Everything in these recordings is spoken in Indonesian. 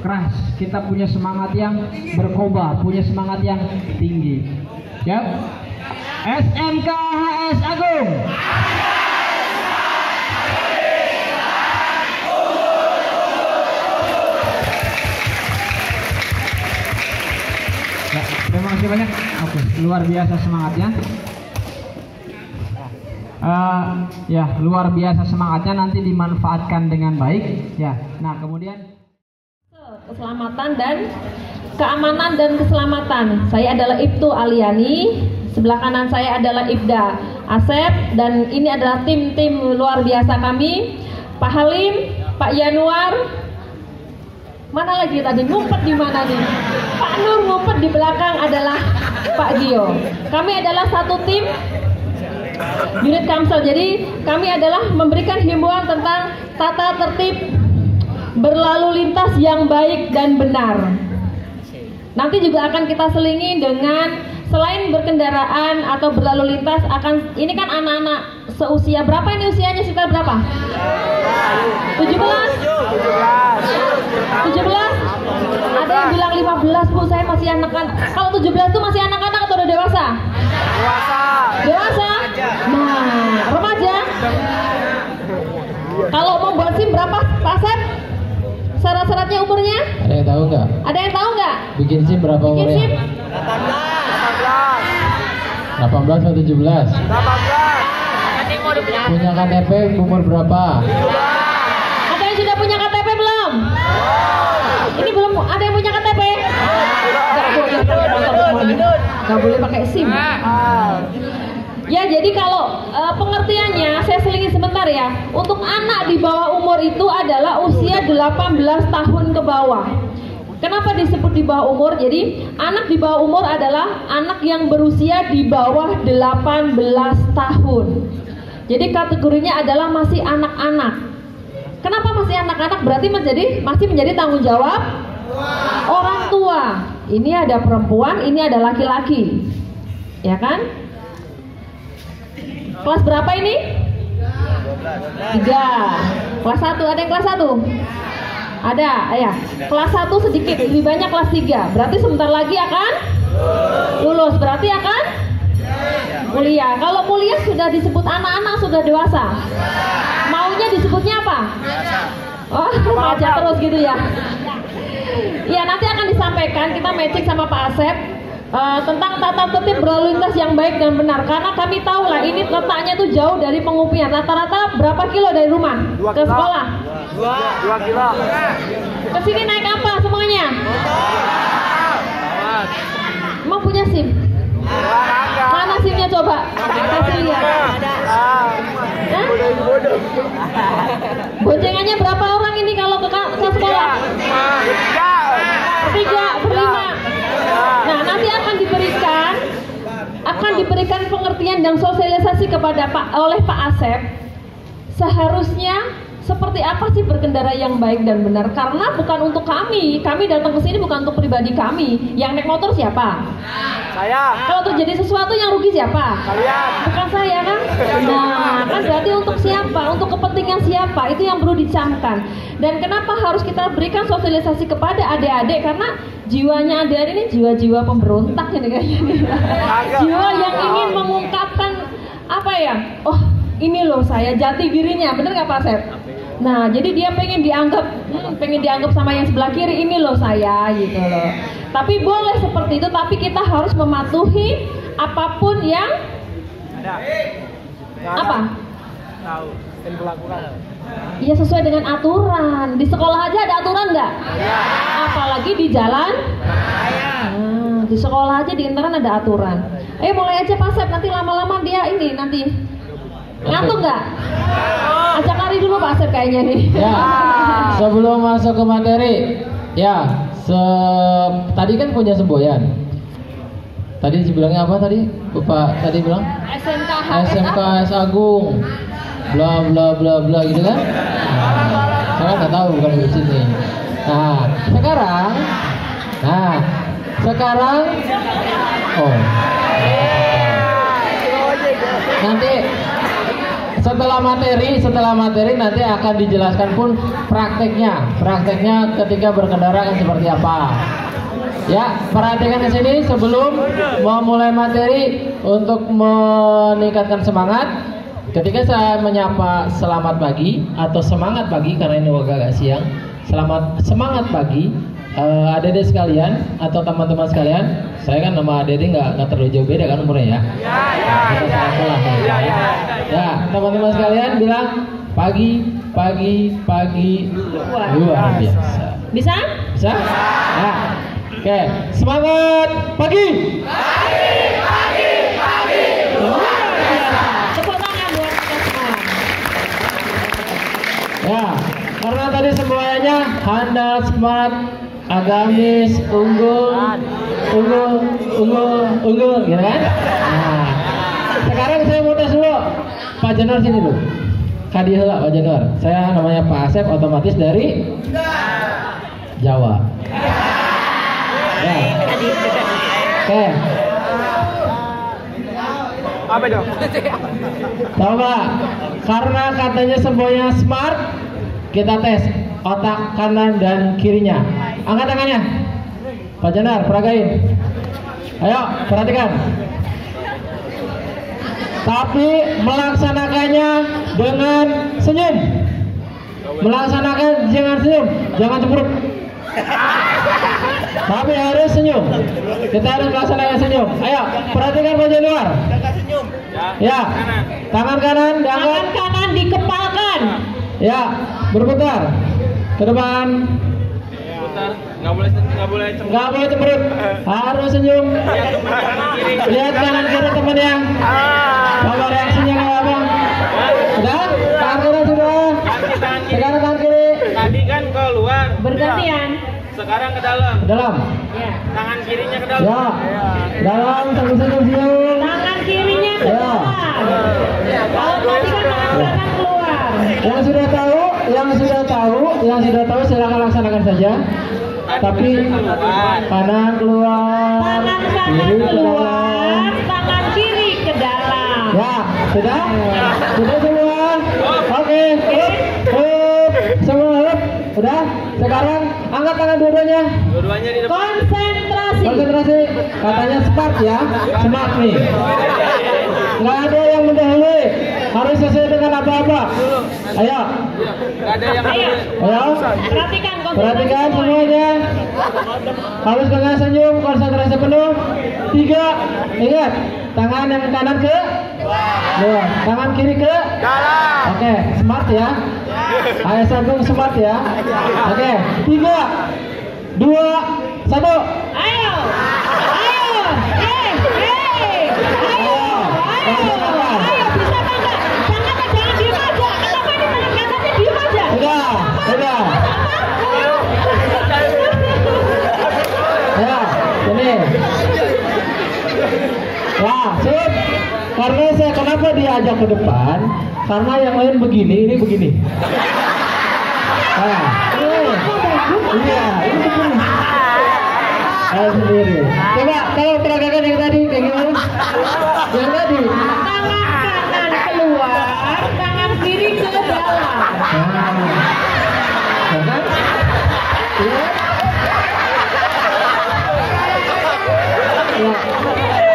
keras, kita punya semangat yang berkobar, punya semangat yang tinggi. Ya. SMK HS Agung. Ya, terima kasih banyak. Oke, luar biasa semangatnya. Eh, ya, luar biasa semangatnya nanti dimanfaatkan dengan baik. Ya, nah kemudian keselamatan dan keamanan dan keselamatan. Saya adalah Ibtu Aliani, sebelah kanan saya adalah Ibda Asep dan ini adalah tim-tim luar biasa kami. Pak Halim, Pak Yanuar, mana lagi tadi ngumpet di mana nih? Pak Nur ngumpet di belakang adalah Pak Gio. Kami adalah satu tim unit Kamsel. Jadi kami adalah memberikan himbauan tentang tata tertib berlalu lintas yang baik dan benar. Nanti juga akan kita selingi dengan selain berkendaraan atau berlalu lintas akan ini kan anak-anak seusia berapa ini usianya sekitar berapa? 17? 17? Ada yang bilang 15 bu, saya masih anak-anak. Kalau 17 itu masih anak-anak atau udah dewasa? Dewasa. Dewasa? Nah, remaja? Kalau mau buat SIM berapa, Pak? Syarat-syaratnya umurnya? Ada yang tahu nggak? Ada yang tahu nggak? Bikin SIM berapa Bikin umurnya? SIM? 18. 18 atau 17? 18. Punya KTP umur berapa? Ada yang sudah punya KTP belum? Ini belum ada yang punya KTP? Gak boleh pakai motor semuanya. Ya jadi kalau eh, pengertiannya saya selingi sebentar ya. Untuk anak di bawah umur itu adalah usia 18 tahun ke bawah. Kenapa disebut di bawah umur? Jadi anak di bawah umur adalah anak yang berusia di bawah 18 tahun. Jadi kategorinya adalah masih anak-anak. Kenapa masih anak-anak? Berarti menjadi masih menjadi tanggung jawab orang tua. Ini ada perempuan, ini ada laki-laki. Ya kan? Kelas berapa ini? Tiga. Kelas satu ada yang kelas satu? Ada, ya. Kelas satu sedikit, lebih banyak kelas tiga. Berarti sebentar lagi akan lulus. Berarti akan kuliah. Kalau kuliah sudah disebut anak-anak sudah dewasa. Maunya disebutnya apa? Oh, remaja terus gitu ya. Ya nanti akan disampaikan kita matching sama Pak Asep eh, tentang tata tertib berlalu lintas yang baik dan benar. Karena kami tahu lah ini letaknya tuh jauh dari pengupian. Rata-rata berapa kilo dari rumah? Dua ke sekolah? Dua. Dua kilo. ke sini naik apa semuanya? Emang punya sim? Mana simnya coba? Kasih lihat. Boncengannya berapa orang ini kalau ke, ke sekolah Tiga. tiga berlima nah nanti akan diberikan akan diberikan pengertian dan sosialisasi kepada Pak oleh Pak Asep. Seharusnya seperti apa sih berkendara yang baik dan benar? Karena bukan untuk kami. Kami datang ke sini bukan untuk pribadi kami. Yang naik motor siapa? Saya. kalau terjadi sesuatu yang rugi siapa? Kalian. bukan saya kan? Nah kan berarti untuk siapa? Untuk kepentingan siapa? Itu yang perlu dicamkan. Dan kenapa harus kita berikan sosialisasi kepada adik-adik? Karena jiwanya adik-adik ini jiwa-jiwa pemberontak ini kayaknya jiwa yang ingin mengungkapkan apa ya? Oh ini loh saya jati dirinya. Bener nggak Pak Sep nah jadi dia pengen dianggap hmm, pengen dianggap sama yang sebelah kiri ini loh saya gitu loh. Tapi boleh seperti itu tapi kita harus mematuhi apa pun yang Ada. apa? Tahu. Dan dilakukan. ya sesuai dengan aturan. Di sekolah aja ada aturan nggak? Apalagi di jalan. Nah, di sekolah aja di internet ada aturan. Eh mulai aja Pak Sep. Nanti lama-lama dia ini nanti ngantuk nggak? Ajak lari dulu Pak Sep kayaknya nih. Ya, sebelum masuk ke materi, ya, se tadi kan punya semboyan. Tadi dibilangnya apa tadi? Bapak tadi bilang? SMK SMKS Agung, bla bla bla bla gitu kan? Nah, saya nggak tahu bukan di sini. Nah, sekarang, nah, sekarang, oh, nanti setelah materi, setelah materi nanti akan dijelaskan pun prakteknya. Prakteknya ketika berkendara kan seperti apa. Ya, perhatikan di sini sebelum mau mulai materi untuk meningkatkan semangat. Ketika saya menyapa selamat pagi atau semangat pagi karena ini agak siang. Selamat semangat pagi eh, adik-adik sekalian atau teman-teman sekalian. Saya kan nama adik-adik nggak nggak terlalu jauh beda kan umurnya ya. Kita sama lah, ya. Ya, teman-teman sekalian bilang pagi, pagi, pagi luar biasa. Bisa? Bisa? Ya. Oke, semangat pagi. Tepuk tangan buat kita semua. Ya, karena tadi semuanya handal, smart, agamis, unggul, unggul, unggul, unggul, gitu kan? Nah, sekarang saya mau tes dulu. Pak Januar sini dulu. Kadi heula Pak Januar. Saya namanya Pak Asep, otomatis dari Jawa. Ya. Oke, Apa dong? coba. Karena katanya semuanya smart, kita tes otak kanan dan kirinya. Angkat tangannya. Pak Janar, peragain. Ayo, perhatikan. Tapi melaksanakannya dengan senyum. Melaksanakan jangan senyum, jangan cemberut. Tapi harus senyum. Kita harus melaksanakan senyum. Ayo, perhatikan Pak Januar. Ya, tangan kanan diangkat. Tangan kanan dikepalkan. Ya, berputar ke depan. Nggak boleh nggak boleh cemberut. Nggak boleh cemberut. Harus senyum. Lihat kanan kiri temennya. Coba reaksinya kayak apa? Sudah? Tangan kanan sudah. Sekarang tangan kiri. Tadi kan keluar. Bergantian. Sekarang ke dalam. Ke dalam. Ya. Tangan kirinya ke dalam. Ya. Dalam sambil senyum senyum. Tangan kirinya ke Ya. depan. Kalau tadi kan tangan kanan keluar. Yang sudah tahu, yang sudah tahu, yang sudah tahu silakan laksanakan saja. Tapi kanan keluar, Tangan kiri kanan ke keluar, dalam. tangan kiri ke dalam. Ya, sudah? Sudah semua? Oke, up, semua up. Udah? Sekarang angkat tangan dua-duanya. Dua-duanya di depan. Konsentrasi. Konsentrasi. Katanya smart ya, smart nih. Nggak ada yang mendahului. Harus sesuai dengan apa-apa. Ayo, Nggak ada yang Ayo, ayo. perhatikan. Perhatikan semua. semuanya. Harus dengan senyum, konsentrasi penuh. Tiga. Ingat, tangan yang kanan ke luar, tangan kiri ke Dalam. Oke, smart ya. AS Agung smart ya. Oke, tiga, dua, satu. Ayo. Sip. Karena saya kenapa diajak ke depan? Karena yang lain begini, ini begini. Nah, ini. Iya, ini begini. Saya sendiri. Coba kalau peragakan yang tadi kayak gimana? Yang tadi. Tangan kanan keluar, tangan kiri ke dalam. Nah, ya?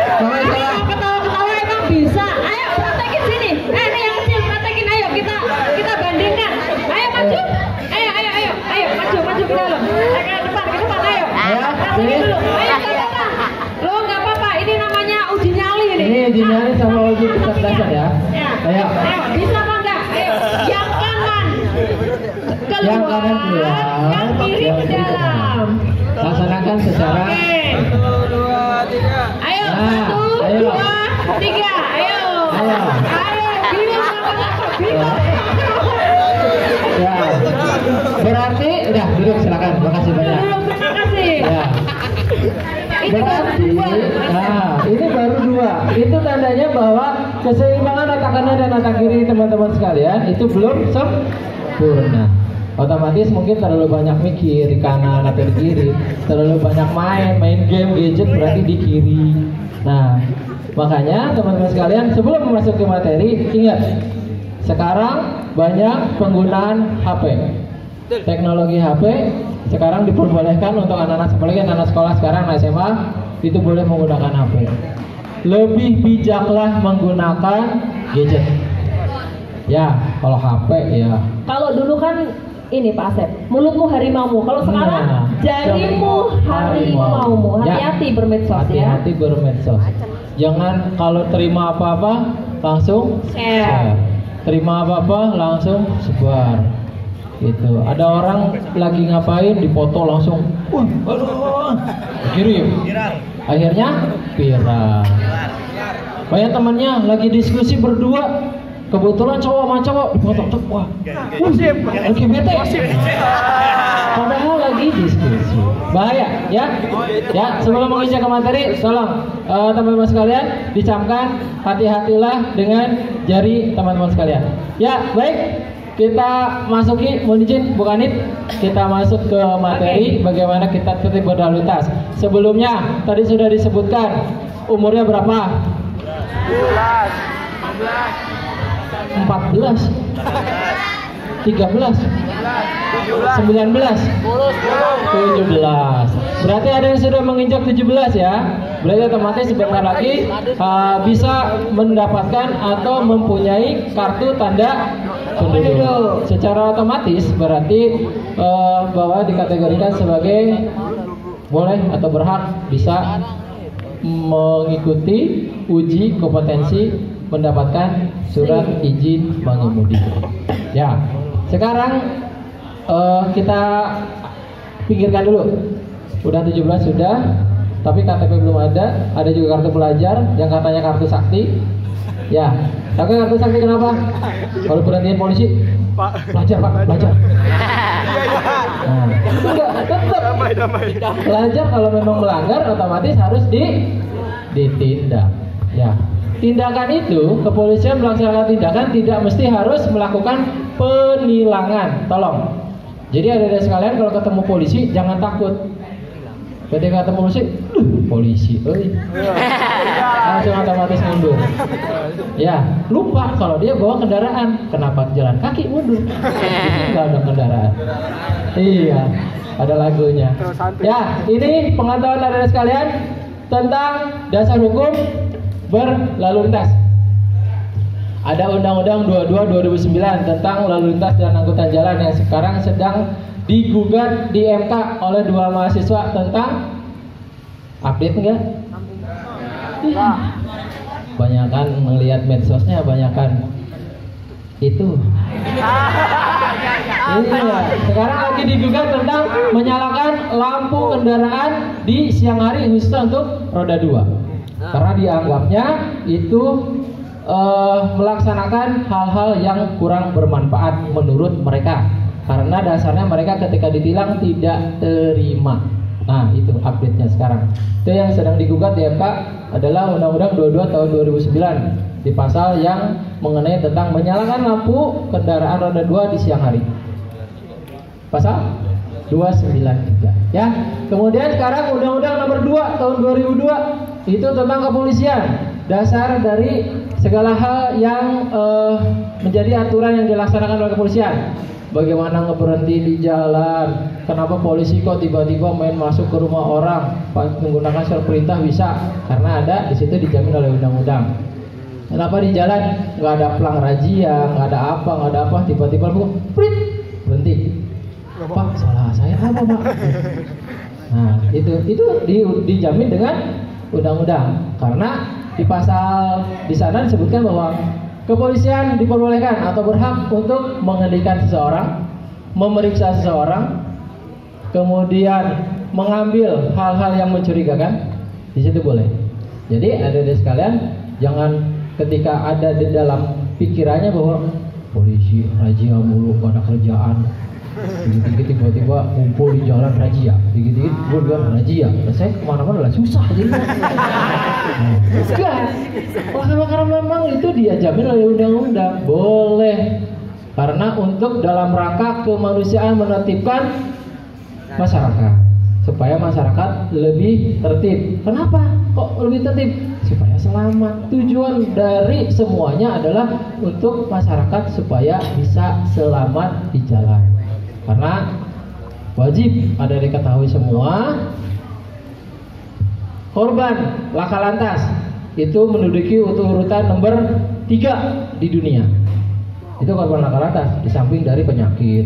Ya. Ini ketawa-ketawa emang bisa. Ayo praktekin sini. Eh, ini yang kecil praktekin. Ayo kita kita bandingkan. Ayo maju. Ayo ayo ayo ayo maju maju ke dalam. Ke depan ke depan ayo. Ayo, Praktekin sini. dulu. Ayo nggak apa-apa. Lo nggak apa-apa. Ini namanya uji nyali ini. Ini dinyari sama uji kecerdasan ya. Ya. Ayo. Ayo bisa apa enggak? Ayo. Yang kanan keluar. Yang kanan keluar. Yang kiri dalam. Laksanakan secara Oke. Satu, dua, tiga. Ayo, Nah, satu, dua, tiga, ayo. Ayo. Ya. Berarti udah duduk silakan. Makasih banyak. Belum, terima kasih. Ya. Berarti, nah ini baru dua. Itu tandanya bahwa keseimbangan otak kanan dan otak kiri teman-teman sekalian itu belum sempurna. Otomatis mungkin terlalu banyak mikir di kanan atau di kiri, terlalu banyak main, main game gadget berarti di kiri. Nah, makanya teman-teman sekalian sebelum memasuki materi ingat sekarang banyak penggunaan HP. Teknologi HP sekarang diperbolehkan untuk anak-anak apalagi anak sekolah sekarang SMA itu boleh menggunakan HP. Lebih bijaklah menggunakan gadget. Ya, kalau HP ya Kalau dulu kan ini Pak Asep, mulutmu harimaumu. Kalau sekarang Nah, jarimu harimaumu. Ya. Hati-hati bermedsos ya. hati-hati bermedsos. Jangan kalau terima apa-apa langsung Share. Terima apa-apa langsung sebar. Gitu. Ada orang lagi ngapain dipoto langsung, wah, aduh, kirim. Akhirnya viral. Banyak temannya lagi diskusi berdua, kebetulan cowok sama cowok dipoto, cek, wah, lagi bete. Padahal lagi diskusi. Bahaya, ya. Ya, sebelum menginjak ke materi, tolong eh, teman-teman sekalian dicamkan hati-hatilah dengan jari teman-teman sekalian. Ya, baik. Kita masuki, mohon izin Bu Kanit, kita masuk ke materi bagaimana kita tertib berlalu lintas. Sebelumnya tadi sudah disebutkan umurnya berapa? 14 13 19 17 Berarti ada yang sudah menginjak 17 ya? Berarti otomatis sebentar lagi uh, bisa mendapatkan atau mempunyai kartu tanda penduduk. Secara otomatis berarti uh, bahwa dikategorikan sebagai boleh atau berhak bisa mengikuti uji kompetensi mendapatkan surat izin mengemudi. Ya, sekarang eh, kita pikirkan dulu. Udah 17 sudah, tapi KTP belum ada. Ada juga kartu pelajar yang katanya kartu sakti. Ya, tapi kartu sakti kenapa? Kalau berhentiin polisi, pelajar pak, pelajar. Nah, enggak, tetap pelajar kalau memang melanggar otomatis harus di ditindak. Ya. Tindakan itu kepolisian melaksanakan tindakan tidak mesti harus melakukan penilangan. Tolong. Jadi ada sekalian kalau ketemu polisi jangan takut. Ketika ketemu polisi, "Duh, polisi, euy." Langsung otomatis mundur. Ya, lupa kalau dia bawa kendaraan. Kenapa jalan kaki mundur? Enggak ada kendaraan. Iya, ada lagunya. Ya, ini pengetahuan ada sekalian tentang dasar hukum berlalu lintas. Ada Undang-Undang 22 2009 tentang lalu lintas dan angkutan jalan yang sekarang sedang digugat di MK oleh dua mahasiswa tentang update enggak? Banyakan melihat medsosnya banyakan itu Iya, sekarang lagi digugat tentang menyalakan lampu kendaraan di siang hari khususnya untuk roda dua. Karena dianggapnya itu eh, melaksanakan hal-hal yang kurang bermanfaat menurut mereka. Karena dasarnya mereka ketika ditilang tidak terima. Nah, itu update-nya sekarang. Itu yang sedang digugat di MK adalah Undang-Undang 22 tahun 2009 di pasal yang mengenai tentang menyalakan lampu kendaraan roda 2 di siang hari. Pasal 293 ya. Kemudian sekarang Undang-Undang nomor 2 tahun 2002 itu tentang kepolisian. Dasar dari segala hal yang eh, menjadi aturan yang dilaksanakan oleh kepolisian. Bagaimana ngeberhenti di jalan? Kenapa polisi kok tiba-tiba main masuk ke rumah orang menggunakan surat perintah bisa? Karena ada di situ dijamin oleh undang-undang. Kenapa di jalan nggak ada pelang razia, nggak ada apa, nggak ada apa, tiba-tiba prit. Pak, salah saya apa pak? Nah, itu itu di, dijamin dengan undang-undang karena di pasal di sana disebutkan bahwa kepolisian diperbolehkan atau berhak untuk menghentikan seseorang, memeriksa seseorang, kemudian mengambil hal-hal yang mencurigakan, di situ boleh. Jadi ada di sekalian jangan ketika ada di dalam pikirannya bahwa polisi razia mulu pada kerjaan dikit-dikit tiba-tiba ngumpul di jalan razia dikit-dikit gue bilang razia nah, saya ke mana-mana lah susah jadi enggak Wah, karena memang itu dia jamin oleh undang-undang. Boleh. Karena untuk dalam rangka kemanusiaan menertibkan masyarakat. Supaya masyarakat lebih tertib. Kenapa kok lebih tertib? Supaya selamat. Tujuan dari semuanya adalah untuk masyarakat supaya bisa selamat di jalan karena wajib ada diketahui semua korban laka lantas itu menduduki urutan nomor tiga di dunia itu korban laka lantas di samping dari penyakit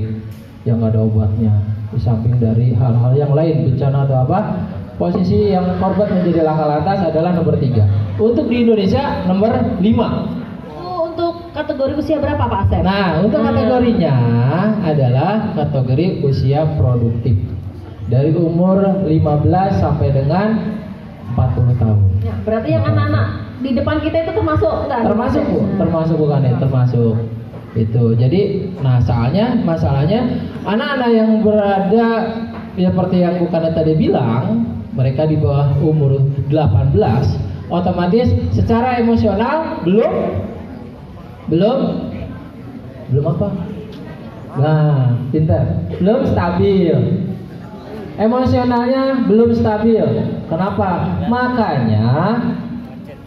yang nggak ada obatnya di samping dari hal-hal yang lain bencana atau apa posisi yang korban menjadi laka lantas adalah nomor tiga. untuk di Indonesia nomor lima kategori usia berapa Pak Asep? Nah, untuk kategorinya adalah kategori usia produktif. Dari umur 15 sampai dengan 40 tahun. Ya, berarti yang anak-anak di depan kita itu termasuk enggak? Termasuk Bu, termasuk bukan ya, termasuk. Itu. Jadi, nah soalnya masalahnya anak-anak yang berada ya seperti yang bukan tadi bilang, mereka di bawah umur 18 otomatis secara emosional belum belum? Belum apa? Nah pintar. Belum stabil. Emosionalnya belum stabil. Kenapa? Makanya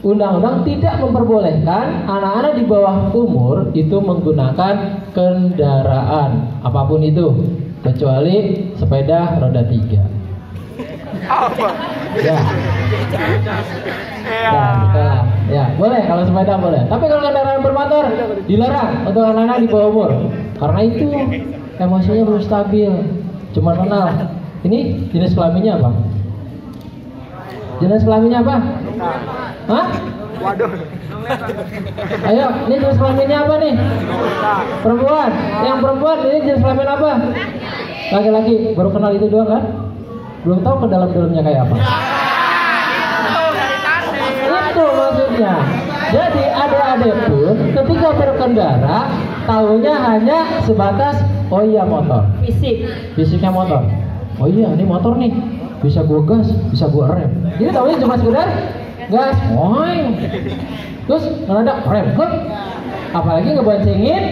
undang-undang tidak memperbolehkan anak-anak di bawah umur itu menggunakan kendaraan apa pun itu kecuali sepeda roda tiga. Ya Nah, nah, ya boleh kalau sepeda boleh. Tapi kalau kendaraan bermotor dilarang untuk anak-anak di bawah umur. Karena itu emosinya belum stabil. Cuma kenal. Ini jenis kelaminnya apa? Jenis kelaminnya apa? Hah? Waduh. Ayo, ini jenis kelaminnya apa nih? Perempuan. Yang perempuan ini jenis kelamin apa? Laki-laki. Baru kenal itu doang kan? Belum tahu ke dalam-dalamnya kayak apa. Itu maksudnya. Jadi adik-adik pun ketika berkendara tahunya hanya sebatas oh iya motor, Fisik. fisiknya motor. Oh iya ini motor nih, bisa gua gas, bisa gua rem. Jadi tahunya cuma sekedar gas, moing. Terus ngedadak rem, kok. Apalagi ngeboncengin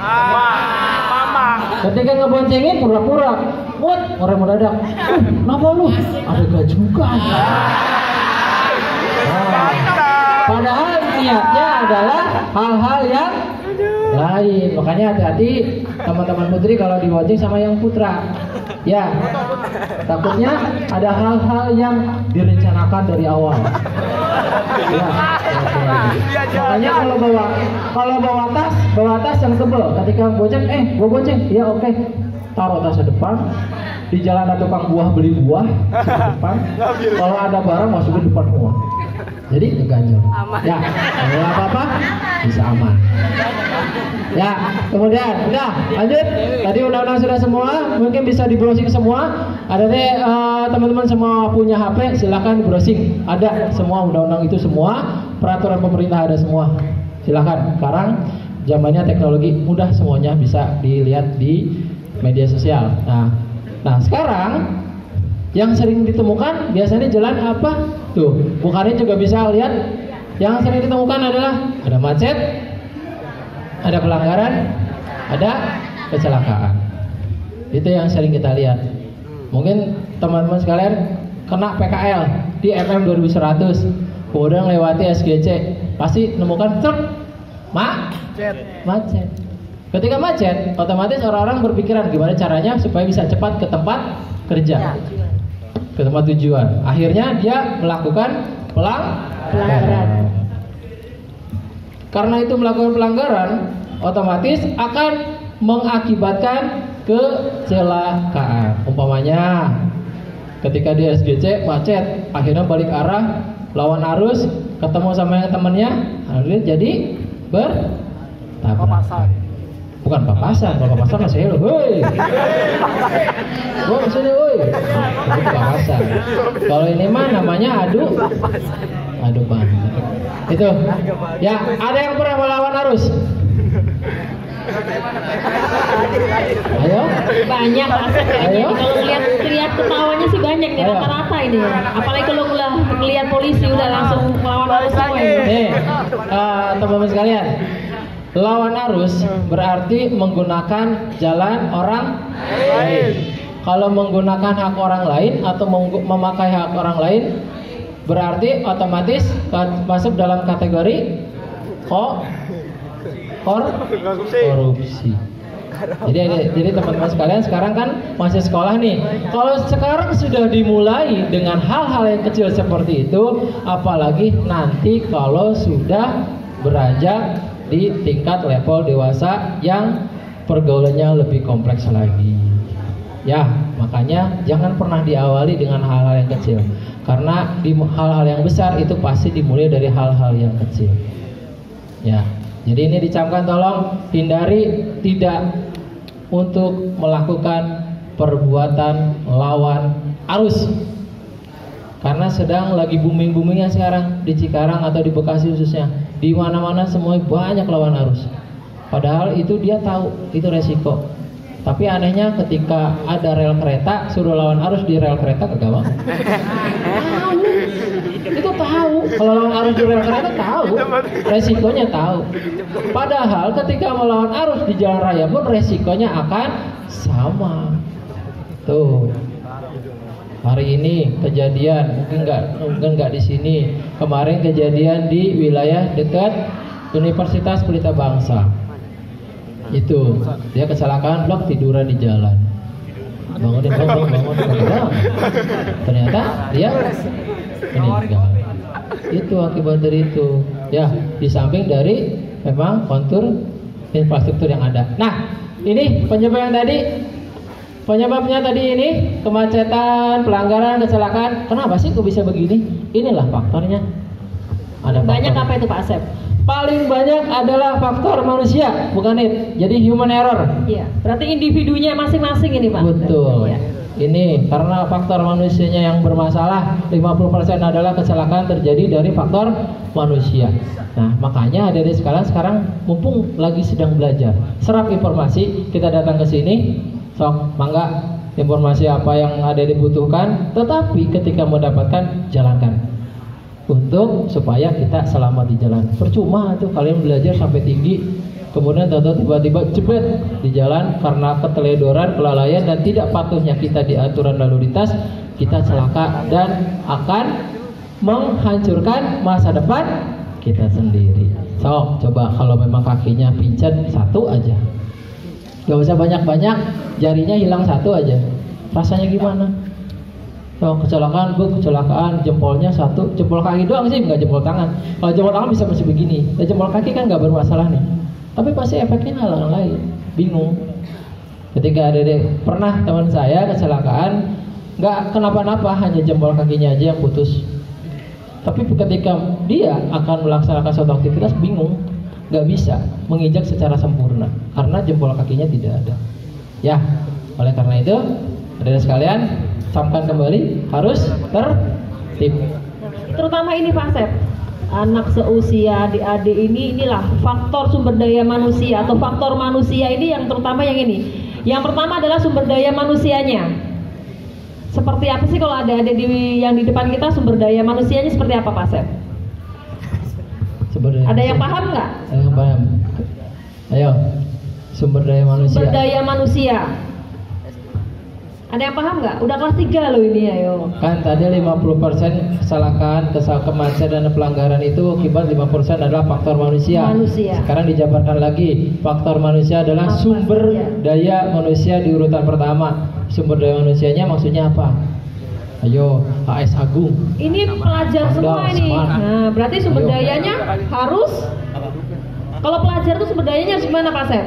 Mama. Ketika ngeboncengin pura-pura, what? Orang mendadak. Uh, kenapa lu? Ada gak juga. Padahal niatnya adalah hal-hal yang lain. Makanya hati-hati teman-teman putri kalau dibonceng sama yang putra. Ya, takutnya ada hal-hal yang direncanakan dari awal. Ya, makanya kalau bawa kalau bawa tas, bawa tas yang tebel. Ketika bonceng, eh, gua bonceng, ya oke. Taruh tasnya depan. Di jalan ada tukang buah beli buah di depan. Kalau ada barang masukin depan semua. Jadi ngeganjel. Ya, kalau apa-apa bisa aman. Ya, kemudian udah lanjut. Tadi undang-undang sudah semua, mungkin bisa di browsing semua. Ada deh eh, teman-teman semua punya HP, silahkan browsing. Ada semua undang-undang itu semua, peraturan pemerintah ada semua. Silahkan. Sekarang zamannya teknologi mudah semuanya bisa dilihat di media sosial. Nah, nah sekarang yang sering ditemukan biasanya jalan apa? Tuh, bukannya juga bisa lihat. Yang sering ditemukan adalah ada macet, ada pelanggaran, ada kecelakaan. Itu yang sering kita lihat. Mungkin teman-teman sekalian kena PKL di MM 2100, kemudian lewati SGC, pasti nemukan truk, mak, macet. Ketika macet, otomatis orang-orang berpikiran gimana caranya supaya bisa cepat ke tempat kerja, ke tempat tujuan. Akhirnya dia melakukan pelang Pelanggaran. karena itu melakukan pelanggaran, otomatis akan mengakibatkan kecelakaan. Umpamanya, ketika di SGC macet, akhirnya balik arah, lawan arus, ketemu sama yang temennya, akhirnya jadi bertabrakan. Bukan papasan, kalau papasan masih lo, woi. Gua maksudnya, woi. Itu papasan. Kalau ini mah namanya adu, adu banget. Itu. Ya, ada yang pernah melawan arus? Ayo. Banyak Ayo. Kalau ngeliat lihat ketawanya sih banyak nih rata-rata ini. Apalagi kalau ngeliat ngeliat polisi udah langsung melawan arus semua ini. Nih, eh, teman-teman sekalian, lawan arus berarti menggunakan jalan orang lain. Kalau menggunakan hak orang lain atau memakai hak orang lain, berarti otomatis masuk dalam kategori ko kor korupsi. Jadi jadi teman-teman sekalian sekarang kan masih sekolah nih. Kalau sekarang sudah dimulai dengan hal-hal yang kecil seperti itu, apalagi nanti kalau sudah beranjak di tingkat level dewasa yang pergaulannya lebih kompleks lagi. Ya, makanya jangan pernah diawali dengan hal-hal yang kecil. Karena di hal-hal yang besar itu pasti dimulai dari hal-hal yang kecil. Ya, jadi ini dicamkan tolong hindari tidak untuk melakukan perbuatan lawan arus. Karena sedang lagi booming-boomingnya sekarang di Cikarang atau di Bekasi khususnya. Di mana-mana semua banyak lawan arus. Padahal itu dia tahu itu resiko. Tapi anehnya ketika ada rel kereta suruh lawan arus di rel kereta kagak mau. Tahu. Itu tahu. Kalau lawan arus di rel kereta tahu. Resikonya tahu. Padahal ketika melawan arus di jalan raya pun resikonya akan sama. Tuh. Hari ini kejadian mungkin nggak mungkin nggak di sini. Kemarin kejadian di wilayah dekat Universitas Pelita Bangsa. Itu dia kecelakaan blok tiduran di jalan. Bangunin bangun bangun bangun. Ternyata dia meninggal. Itu akibat dari itu. Ya di samping dari memang kontur infrastruktur yang ada. Nah ini penyebab yang tadi penyebabnya tadi ini kemacetan pelanggaran kecelakaan kenapa sih kok bisa begini inilah faktornya ada Banyak faktor. apa itu Pak Asep? paling banyak adalah faktor manusia bukan it jadi human error Iya. Berarti individunya masing-masing ini Pak. betul Iya. ini karena faktor manusianya yang bermasalah 50% adalah kecelakaan terjadi dari faktor manusia nah makanya ada di sekalian sekarang mumpung lagi sedang belajar serap informasi kita datang ke sini sok mangga informasi apa yang ada dibutuhkan tetapi ketika mendapatkan jalankan untuk supaya kita selamat di jalan. Percuma tuh kalian belajar sampai tinggi, kemudian tahu tiba-tiba jebret di jalan karena keteledoran, kelalaian dan tidak patuhnya kita di aturan lalu lintas, kita celaka dan akan menghancurkan masa depan kita sendiri. So, coba kalau memang kakinya pincet satu aja, gak usah banyak-banyak, jarinya hilang satu aja, rasanya gimana? Oh, kecelakaan, bu, kecelakaan, jempolnya satu, jempol kaki doang sih, nggak jempol tangan. Kalau jempol tangan bisa masih begini, nah, jempol kaki kan nggak bermasalah nih. Tapi pasti efeknya hal lain, bingung. Ketika ada deh, pernah teman saya kecelakaan, nggak kenapa-napa, hanya jempol kakinya aja yang putus. Tapi ketika dia akan melaksanakan suatu aktivitas, bingung, nggak bisa menginjak secara sempurna karena jempol kakinya tidak ada. Ya, oleh karena itu, ada sekalian, camkan kembali harus tertib. Terutama ini Pak Asep. Anak seusia adik-adik ini inilah faktor sumber daya manusia atau faktor manusia ini yang terutama yang ini. Yang pertama adalah sumber daya manusianya. Seperti apa sih kalau ada ada di yang di depan kita sumber daya manusianya seperti apa Pak Asep? Sebenarnya Ada yang paham nggak? Ada yang paham? Ayo, sumber daya manusia. Sumber daya manusia. Ada yang paham nggak? Udah kelas 3 loh ini ayo. Kan tadi 50% kesalahan, kesal kemacetan dan pelanggaran itu akibat 5% adalah faktor manusia. Manusia. Sekarang dijabarkan lagi, faktor manusia adalah Apa sumber saja? daya manusia di urutan pertama. Sumber daya manusianya maksudnya apa? Ayo, AS Agung. Ini pelajar semua ini. Nah, berarti sumber Ayo. dayanya harus kalau pelajar itu sumber dayanya harus gimana Pak Sep?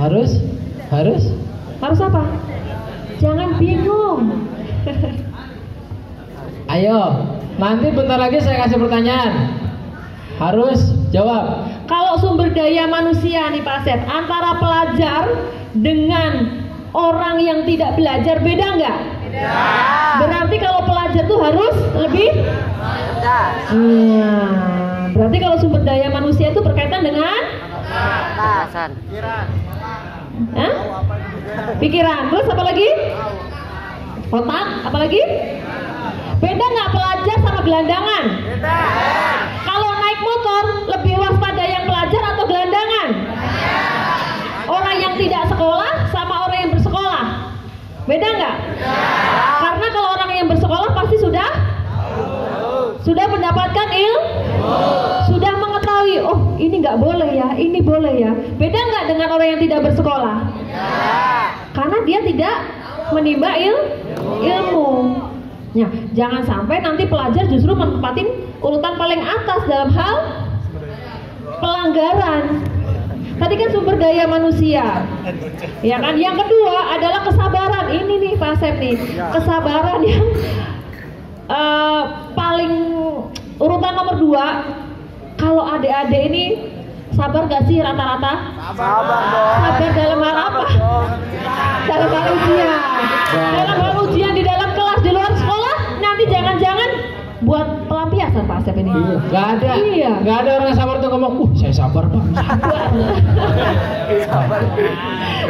Harus harus Harus apa? Jangan bingung. Ayo, nanti bentar lagi saya kasih pertanyaan. Harus jawab. Kalau sumber daya manusia nih Pak Sep, antara pelajar dengan orang yang tidak belajar beda nggak? Berarti kalau pelajar tuh harus lebih Nah, berarti kalau sumber daya manusia itu berkaitan dengan Tasan. Hah? Pikiran. Terus apa lagi? Otak. Apa lagi? Beda nggak pelajar sama gelandangan? Kalau naik motor lebih waspada yang pelajar atau gelandangan? Orang yang tidak sekolah sama orang. Beda nggak? Karena kalau orang yang bersekolah pasti sudah Sudah mendapatkan il? Sudah mengetahui, oh ini nggak boleh ya, ini boleh ya. Beda nggak dengan orang yang tidak bersekolah? Karena dia tidak menimba il, ilmu. Ya, jangan sampai nanti pelajar justru menempatin urutan paling atas dalam hal pelanggaran. Tadi kan sumber daya manusia. Ya kan? Yang kedua adalah kesabaran. Ini nih Pak Asep nih. Kesabaran yang eh, paling urutan nomor dua. Kalau adik-adik ini sabar gak sih rata-rata? Sabar dalam hal apa? Dalam hal ujian. Dalam hal ujian di dalam kelas di luar sekolah nanti jangan-jangan buat pelampiasan Pak Asep ini. Gak ada, Iya. gak ada orang yang sabar tuh ngomong, uh saya sabar pak.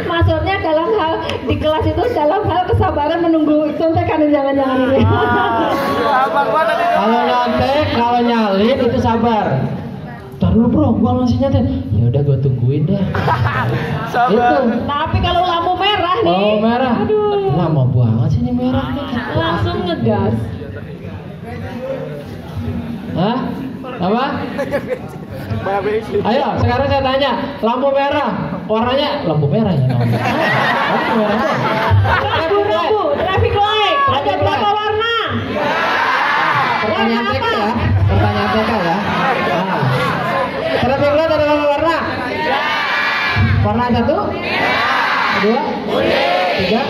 Maksudnya dalam hal di kelas itu dalam hal kesabaran menunggu contekan jangan-jangan ini. Kalau nyontek, kalau nyalin itu sabar. Ntar dulu bro, gua masih nyetek. Ya udah gua tungguin deh. Itu. Tapi kalau lampu merah nih, Oh merah. aduh, Lama banget sih ini merah. langsung ngegas. Hah? Apa? Ayo, sekarang saya tanya, lampu merah, warnanya lampu merah ya. Lampu merah. apa? Rambu-rambu, traffic light, ada berapa warna? Pertanyaan TK ya, pertanyaan TK ya. Nah. Traffic light ada berapa warna? Warna satu? Dua? Tiga?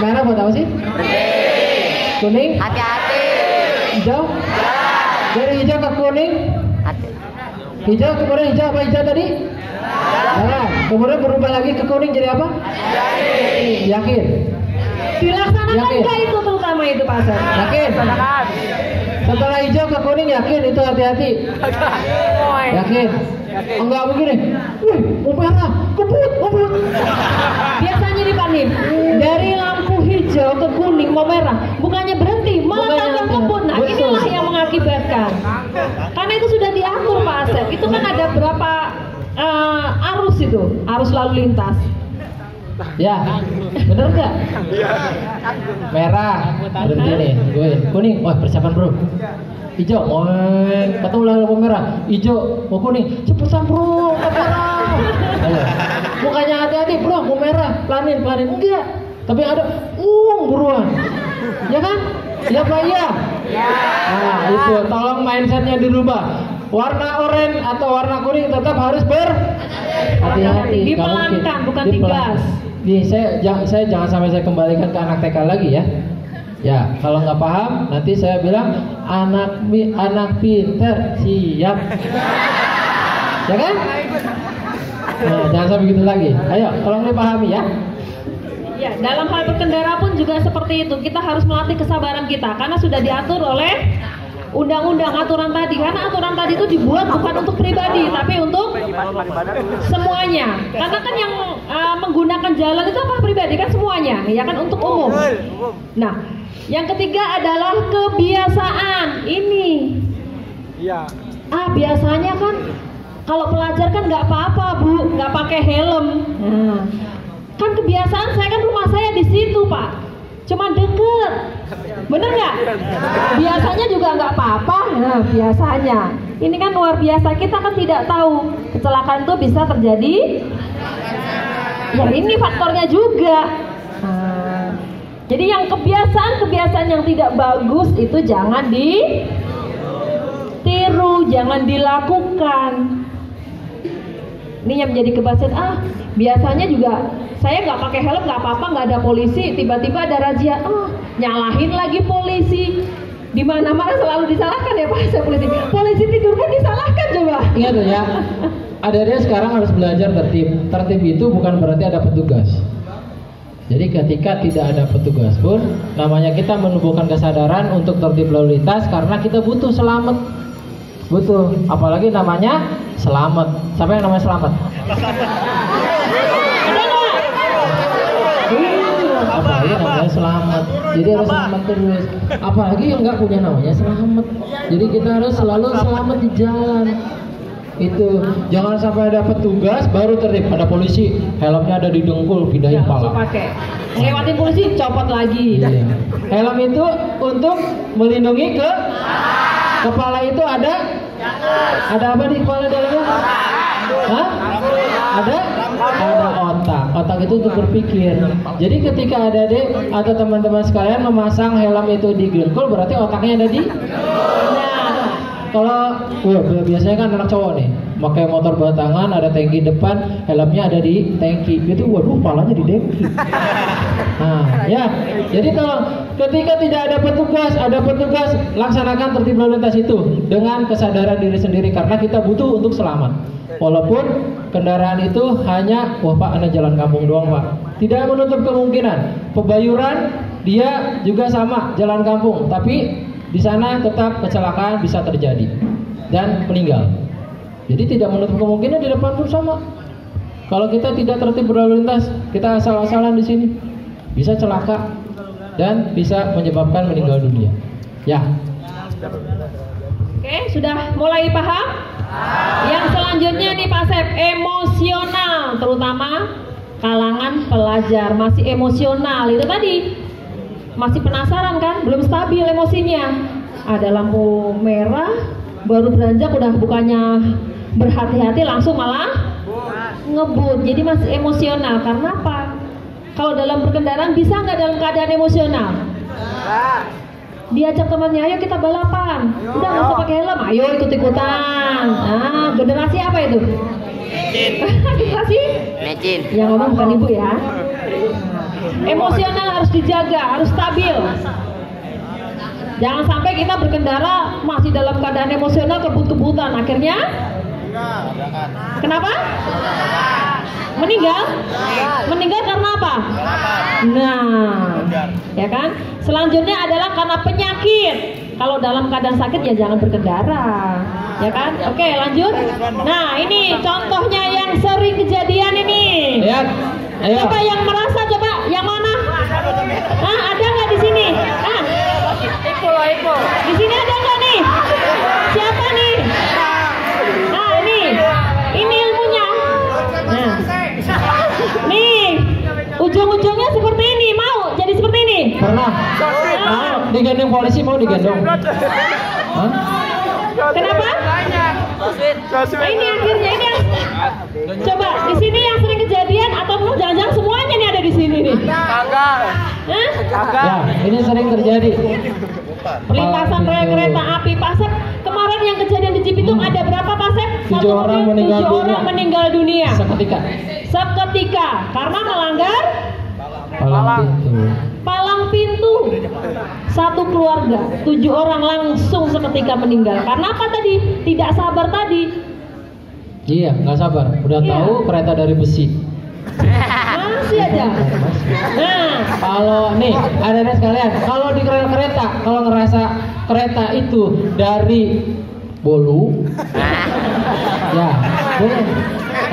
Merah buat apa sih? Kuning? Hati-hati. Hijau? Dari hijau ke kuning? Hijau kemudian hijau apa hijau tadi? Merah. Kemudian berubah lagi ke kuning jadi apa? Yakin? Dilaksanakan Yakin? enggak itu terutama itu Pak Asep? Yakin? Setelah hijau ke kuning yakin itu hati-hati. Yakin? Enggak begini. Wih, merah, kebut, kebut. Biasanya nih Pak Nim, dari lampu hijau ke kuning mau merah, bukannya berhenti, malah Bukannya tambah ngebut. Nah Betul. inilah yang mengakibatkan. Karena itu sudah diatur Pak Asep. Itu kan ada berapa eh, arus itu, arus lalu lintas. Ya, bener nggak? Merah, berhenti nih, gue kuning. Wah persiapan bro. Hijau, oh, ketemu lah lampu merah. Hijau, mau kuning. Cepetan bro, merah. Mukanya hati-hati bro, mau merah. Pelanin, pelanin. Enggak. Tapi ada, uh, buruan. Ya kan? Ya Pak ya. Nah itu, tolong mindsetnya dirubah. Warna oranye atau warna kuning tetap harus ber hati-hati. Dipelankan, bukan digas. Nih, saya, jangan, saya jangan sampai saya kembalikan ke anak TK lagi ya. Ya, kalau nggak paham, nanti saya bilang anak mi- anak pinter siap. Ya kan? Nah, jangan sampai begitu lagi. Ayo, tolong dipahami ya. Ya, dalam hal berkendara pun juga seperti itu. Kita harus melatih kesabaran kita karena sudah diatur oleh undang-undang aturan tadi. Karena aturan tadi itu dibuat bukan untuk pribadi, tapi untuk semuanya. Karena kan yang uh, menggunakan jalan itu apa pribadi kan semuanya, ya kan untuk umum. Nah, yang ketiga adalah kebiasaan. Ini ah biasanya kan kalau pelajar kan nggak apa-apa bu nggak pakai helm nah, kan kebiasaan saya kan rumah saya di situ pak. Cuma deket. Bener nggak? Biasanya juga nggak apa-apa. Nah biasanya. Ini kan luar biasa. Kita kan tidak tahu kecelakaan itu bisa terjadi. Ya ini faktornya juga. Nah, jadi yang kebiasaan-kebiasaan yang tidak bagus itu jangan di tiru, jangan dilakukan. Ini yang menjadi kebiasaan. Ah, biasanya juga saya nggak pakai helm nggak apa-apa, nggak ada polisi, tiba-tiba ada razia. Ah, nyalahin lagi polisi. Di mana-mana selalu disalahkan ya Pak saya polisi. Polisi tidur pun disalahkan coba. Ingat ya, adik-adik sekarang harus belajar tertib. Tertib itu bukan berarti ada petugas. Jadi ketika tidak ada petugas pun, namanya kita menumbuhkan kesadaran untuk tertib lalu lintas karena kita butuh selamat. Butuh, apalagi namanya selamat. Siapa yang namanya selamat? Nggak? Apalagi namanya selamat. Jadi harus selamat terus. Apalagi yang nggak punya namanya selamat. Jadi kita harus selalu selamat di jalan. Itu jangan sampai ada petugas baru tertib. Ada polisi helmnya ada di dengkul pindahin langsung pala. pakai. Ngelewatin polisi copot lagi. Iya. helm itu untuk melindungi ke kepala itu ada? Ada apa di kepala dalamnya? Hah? ada? Ada otak. Otak itu untuk berpikir. Jadi ketika ada adik atau teman-teman sekalian memasang helm itu di dengkul berarti otaknya ada di? Nah, kalau biasanya kan anak cowok nih pakai motor batangan ada tangki depan helmnya ada di tangki itu waduh palanya di tangki nah ya. Jadi kalau ketika tidak ada petugas ada petugas laksanakan tertib lalu lintas itu dengan kesadaran diri sendiri karena kita butuh untuk selamat. Walaupun kendaraan itu hanya wah pak ada jalan kampung doang pak. Tidak menutup kemungkinan. Pebayuran dia juga sama jalan kampung. Tapi di sana tetap kecelakaan bisa terjadi dan meninggal. Jadi tidak menutup kemungkinan di depan pun sama. Kalau kita tidak tertib berlalu lintas, kita asal-asalan di sini bisa celaka dan bisa menyebabkan meninggal dunia. Ya, Oke, sudah mulai paham? Yang selanjutnya nih Pak Sep, emosional terutama kalangan pelajar masih emosional itu tadi masih penasaran kan, belum stabil emosinya. Ada lampu merah, baru beranjak udah bukannya berhati-hati langsung malah ngebut. Jadi masih emosional karena apa? Kalau dalam berkendaraan bisa nggak dalam keadaan emosional? Diajak temannya ayo kita balapan. Udah nggak usah pakai helm. Ayo ikut ikutan. Ah generasi apa itu? Generasi? Mecin. yang ngomong bukan ibu ya. Emosional harus dijaga harus stabil. Jangan sampai kita berkendara masih dalam keadaan emosional kebut-kebutan akhirnya kenapa? Meninggal? Meninggal. Karena apa? Nah ya kan? Selanjutnya adalah karena penyakit. Kalau dalam keadaan sakit ya jangan berkendara. Ya kan? Oke lanjut. Nah ini contohnya yang sering kejadian ini. Lihat, ayo. coba yang merasa coba yang mana? Ah ada nggak di sini? Ah. Di sini ada ujung-ujungnya seperti ini mau jadi seperti ini? Pernah? Mau. Digendong polisi mau digendong? Hah? kenapa? Nah, ini akhirnya ini yang coba di sini yang sering kejadian atau jangan-jangan semuanya nih ada di sini nih. Hah? Ya, ini sering terjadi. lintasan rel kereta api Pasep kemarin yang kejadian di Cibitung ada berapa Pasep? Hmm. Tujuh orang meninggal tujuh dunia. orang meninggal dunia Seketika. seketika karena melanggar Palang pintu. palang pintu satu keluarga tujuh orang langsung seketika meninggal karena apa tadi tidak sabar tadi Iya, nggak sabar. Udah Iya. tahu kereta dari besi. masih aja nah Kalau nih, ada sekalian, kalau di kereta, kalau ngerasa kereta itu dari Bolu, ya boleh,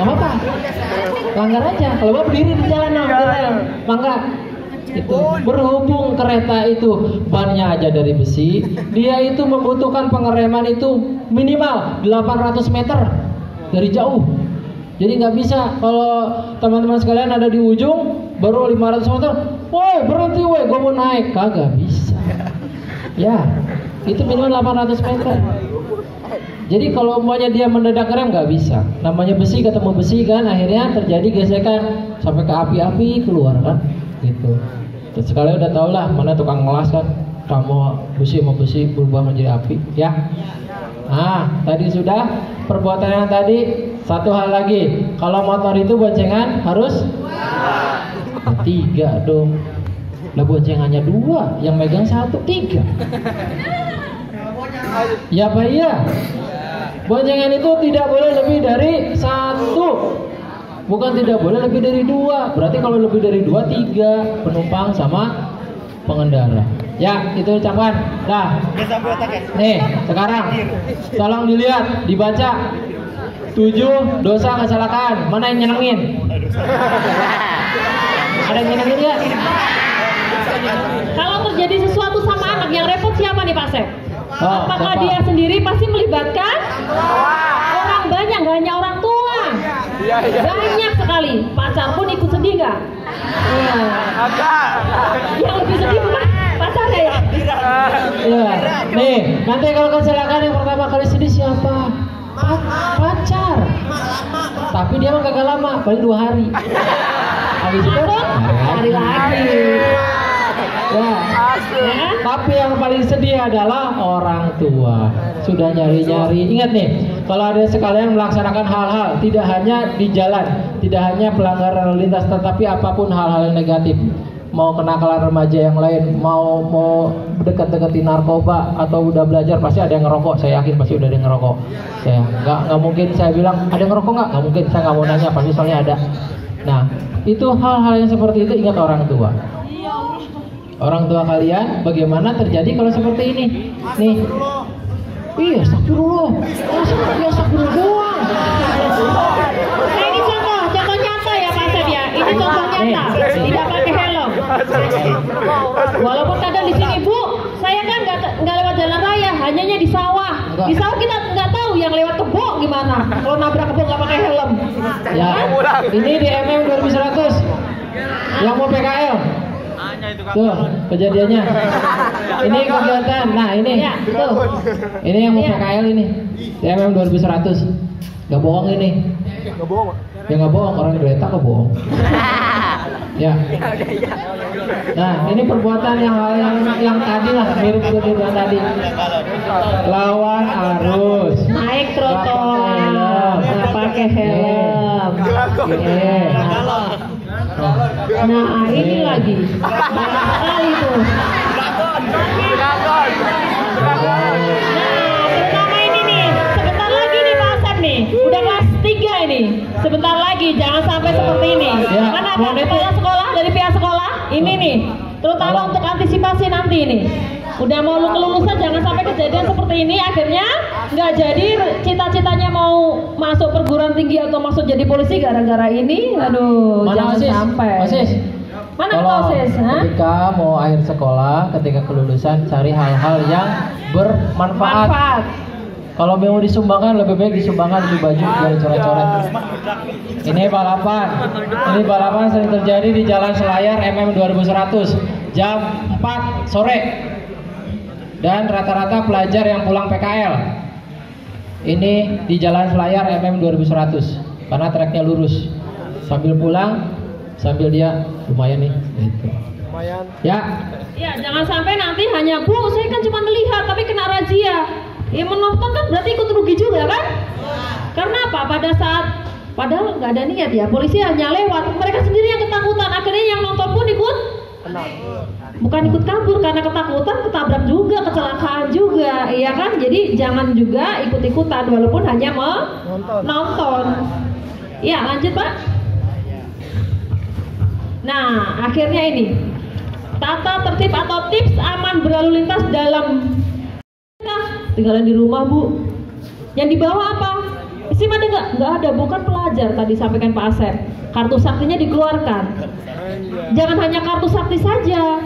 nggak apa-apa, langgar aja. Kalau mau berdiri di jalan, mangga. Itu berhubung kereta itu bannya aja dari besi, dia itu membutuhkan pengereman itu minimal 800 meter dari jauh. Jadi nggak bisa kalau teman-teman sekalian ada di ujung baru 500 meter, woi berhenti woi, gue mau naik, kagak bisa. Ya, itu minimal 800 meter. Jadi kalau umpamanya dia mendadak rem nggak bisa. Namanya besi ketemu besi kan, akhirnya terjadi gesekan sampai ke api-api keluar kan, gitu. Terus sekali udah tau lah mana tukang ngelas kan, kamu besi sama besi berubah menjadi api, ya. Nah, tadi sudah perbuatan yang tadi satu hal lagi. Kalau motor itu boncengan harus tiga dong. Lah boncengannya dua, yang megang satu tiga. Ya apa iya? Boncengan itu tidak boleh lebih dari satu. Bukan tidak boleh lebih dari dua. Berarti kalau lebih dari dua, tiga penumpang sama pengendara. Ya, itu ucapan. Nah, nih sekarang tolong dilihat, dibaca. Tujuh dosa kecelakaan. Mana yang nyenengin? Ada yang nyenengin ya? Kalau terjadi sesuatu sama anak yang repot siapa nih Pak Sep? Oh, Apakah siapa? dia sendiri pasti melibatkan orang banyak Banyak sekali. Pacar pun ikut sedih nggak? Iya. Yang lebih sedih bukan pacarnya ya. Iya. Nih, nanti kalau kecelakaan yang pertama kali sedih siapa? Pa- pacar. Tapi dia mah gagal lama, paling dua hari. Habis itu Hari lagi. Ya. Ya? Tapi yang paling sedih adalah orang tua. Sudah nyari-nyari. Ingat nih, kalau ada sekalian melaksanakan hal-hal tidak hanya di jalan, tidak hanya pelanggaran lalu lintas, tetapi apa pun hal-hal yang negatif. Mau kenakalan remaja yang lain, mau mau dekat-dekati narkoba atau udah belajar pasti ada yang ngerokok. Saya yakin pasti udah ada yang ngerokok. Saya nggak nggak mungkin saya bilang ada yang ngerokok nggak? Nggak mungkin. Saya nggak mau nanya pasti soalnya ada. Nah itu hal-hal yang seperti itu ingat orang tua. Orang tua kalian bagaimana terjadi kalau seperti ini? Nih. Iya, astagfirullah. Masa ya astagfirullah doang. Nah ini contoh, contoh nyata ya Pak Asep ya. Ini contoh nyata, tidak pakai helm. Walaupun kadang di sini Bu, saya kan nggak nggak lewat jalan raya, hanyanya di sawah. Di sawah kita nggak tahu yang lewat kebo gimana. Kalau nabrak kebo nggak pakai helm. Ya, ini di MM 2100. Yang mau PKL. Tuh, kejadiannya. Ini kegiatan. Nah, ini. Ya, tuh. Ini yang mau Iya. PKL ini. MM 2100. Gak bohong ini. Gak bohong. Ya nggak bohong, orang geletak kok bohong. Ya. Nah, ini perbuatan yang yang, yang tadi lah mirip seperti yang tadi. Lawan arus. Naik trotoar, nggak pakai helm. Ini. Nah ini lagi, banyak sekali tuh. Nah, terutama ini nih, sebentar lagi nih Pak Asep nih, udah kelas 3 ini. Sebentar lagi, jangan sampai seperti ini. Ya, Karena kepala sekolah dari pihak sekolah, ini nih, terutama untuk antisipasi nanti nih. Udah mau lu kelulusan jangan sampai kejadian seperti ini akhirnya nggak jadi cita-citanya mau masuk perguruan tinggi atau masuk jadi polisi gara-gara ini aduh Mana jangan Osis? sampai Osis? Mana Tolong, Osis, ha? Ketika mau akhir sekolah, ketika kelulusan cari hal-hal yang bermanfaat. manfaat Kalau mau disumbangkan lebih baik disumbangkan di baju biar coret-coret. Ini balapan. Ini balapan sering terjadi di Jalan Selayar MM 2100 jam 4 sore. Dan rata-rata pelajar yang pulang PKL. Ini di Jalan Selayar MM 2100 karena treknya lurus. Sambil pulang sambil dia lumayan nih gitu. Lumayan. Ya, ya jangan sampai nanti hanya bu saya kan cuma melihat tapi kena razia ya menonton kan berarti ikut rugi juga kan karena apa pada saat padahal nggak ada niat ya polisi hanya lewat mereka sendiri yang ketakutan akhirnya yang nonton pun ikut bukan ikut kabur karena ketakutan ketabrak juga kecelakaan juga iya kan? Jadi jangan juga ikut-ikutan walaupun hanya Nonton. menonton ya lanjut pak. Nah akhirnya ini. Tata tertib atau tips aman berlalu lintas dalam Nah, tinggalan di rumah bu. Yang dibawa apa SIM ada nggak? Nggak ada. Bukan pelajar tadi sampaikan Pak Asep. Kartu saktinya dikeluarkan. Jangan hanya kartu sakti saja.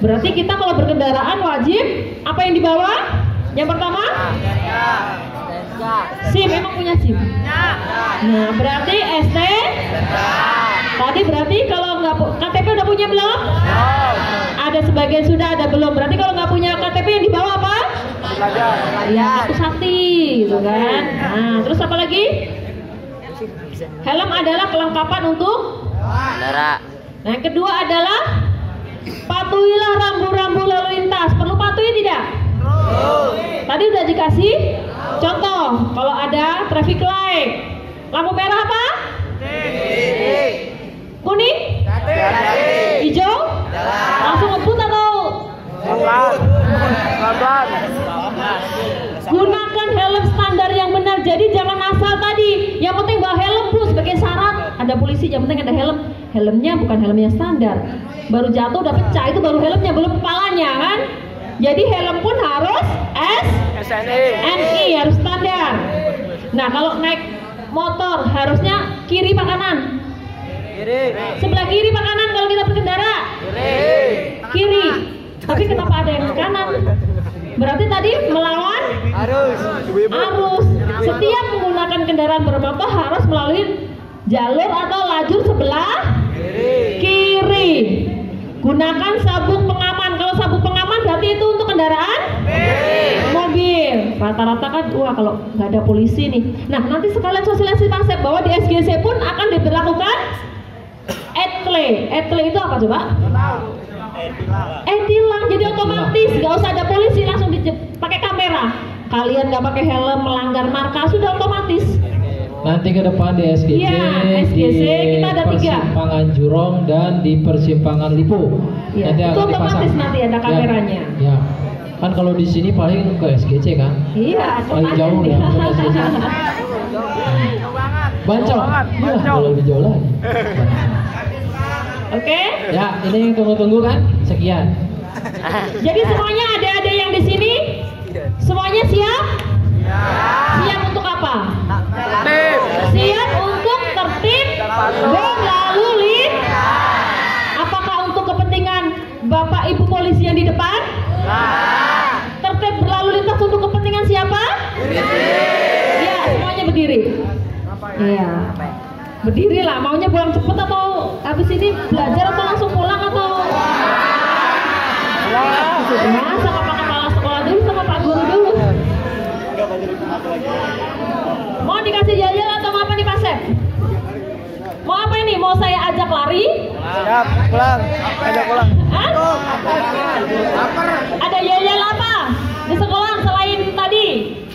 Berarti kita kalau berkendaraan wajib apa yang dibawa? Yang pertama? SIM. Emang punya SIM? Nah berarti ST tadi berarti kalau nggak KTP udah punya belum ada sebagian sudah ada belum. Berarti kalau nggak punya KTP yang dibawa apa? Ya kartu sakti gitu kan? Nah terus apa lagi? Helm adalah kelengkapan untuk Saudara. nah yang kedua adalah patuhilah rambu-rambu lalu lintas. Perlu patuhi tidak? Tadi udah dikasih contoh. Kalau ada traffic light. Lampu merah apa kuning hijau langsung ngebut atau Gunakan helm standar yang benar. Jadi jangan asal tadi. Yang penting bawa helm bu sebagai syarat. Ada polisi yang penting ada helm. Helmnya bukan helmnya standar. Baru jatuh udah pecah itu baru helmnya belum kepalanya kan. Jadi helm pun harus S NI harus standar. Nah kalau naik motor harusnya kiri pak kanan. Sebelah kiri pak kanan kalau kita berkendara. Kiri. Tapi kenapa ada yang kanan? Berarti tadi melawan arus. Setiap menggunakan kendaraan bermotor harus melalui jalur atau lajur sebelah kiri. Gunakan sabuk pengaman. Kalau sabuk pengaman berarti itu untuk kendaraan mobil. Rata-rata kan, wah kalau nggak ada polisi nih. Nah nanti sekalian sosialisasi konsep bahwa di SGC pun akan diberlakukan etle. Etle itu apa coba? Eh tilang, jadi otomatis nggak usah ada polisi langsung pakai kamera. Kalian nggak pakai helm melanggar marka sudah otomatis. Nanti ke depan di SGC, Iya, SGC di kita ada tiga. persimpangan Jurong dan di persimpangan Lipo. Iya, itu akan otomatis dipasang. nanti ada Ya, kameranya. Ya, kan kalau di sini paling ke SGC kan. Iya, Paling otomatis. jauh ya ke SGC. Bancol. Iya, kalau lebih jauh lagi. Oke. Ya, ini tunggu-tunggu kan? Sekian. Jadi semuanya ada-ada yang di sini semuanya siap? Siap untuk apa? Siap untuk tertib berlalu lintas. Apakah untuk kepentingan Bapak Ibu polisi yang di depan? Tertib berlalu lintas untuk kepentingan siapa? Ya, semuanya berdiri. Iya. Berdiri lah, maunya pulang cepet atau habis ini belajar atau langsung pulang atau Ya, sama pak kepala sekolah dulu sama pak guru dulu. Mau dikasih jajan atau mau apa nih Pak Sep? Mau apa ini? Mau saya ajak lari? Siap, pulang. Ada pulang. Hah? Ada jajan apa di sekolah selain tadi?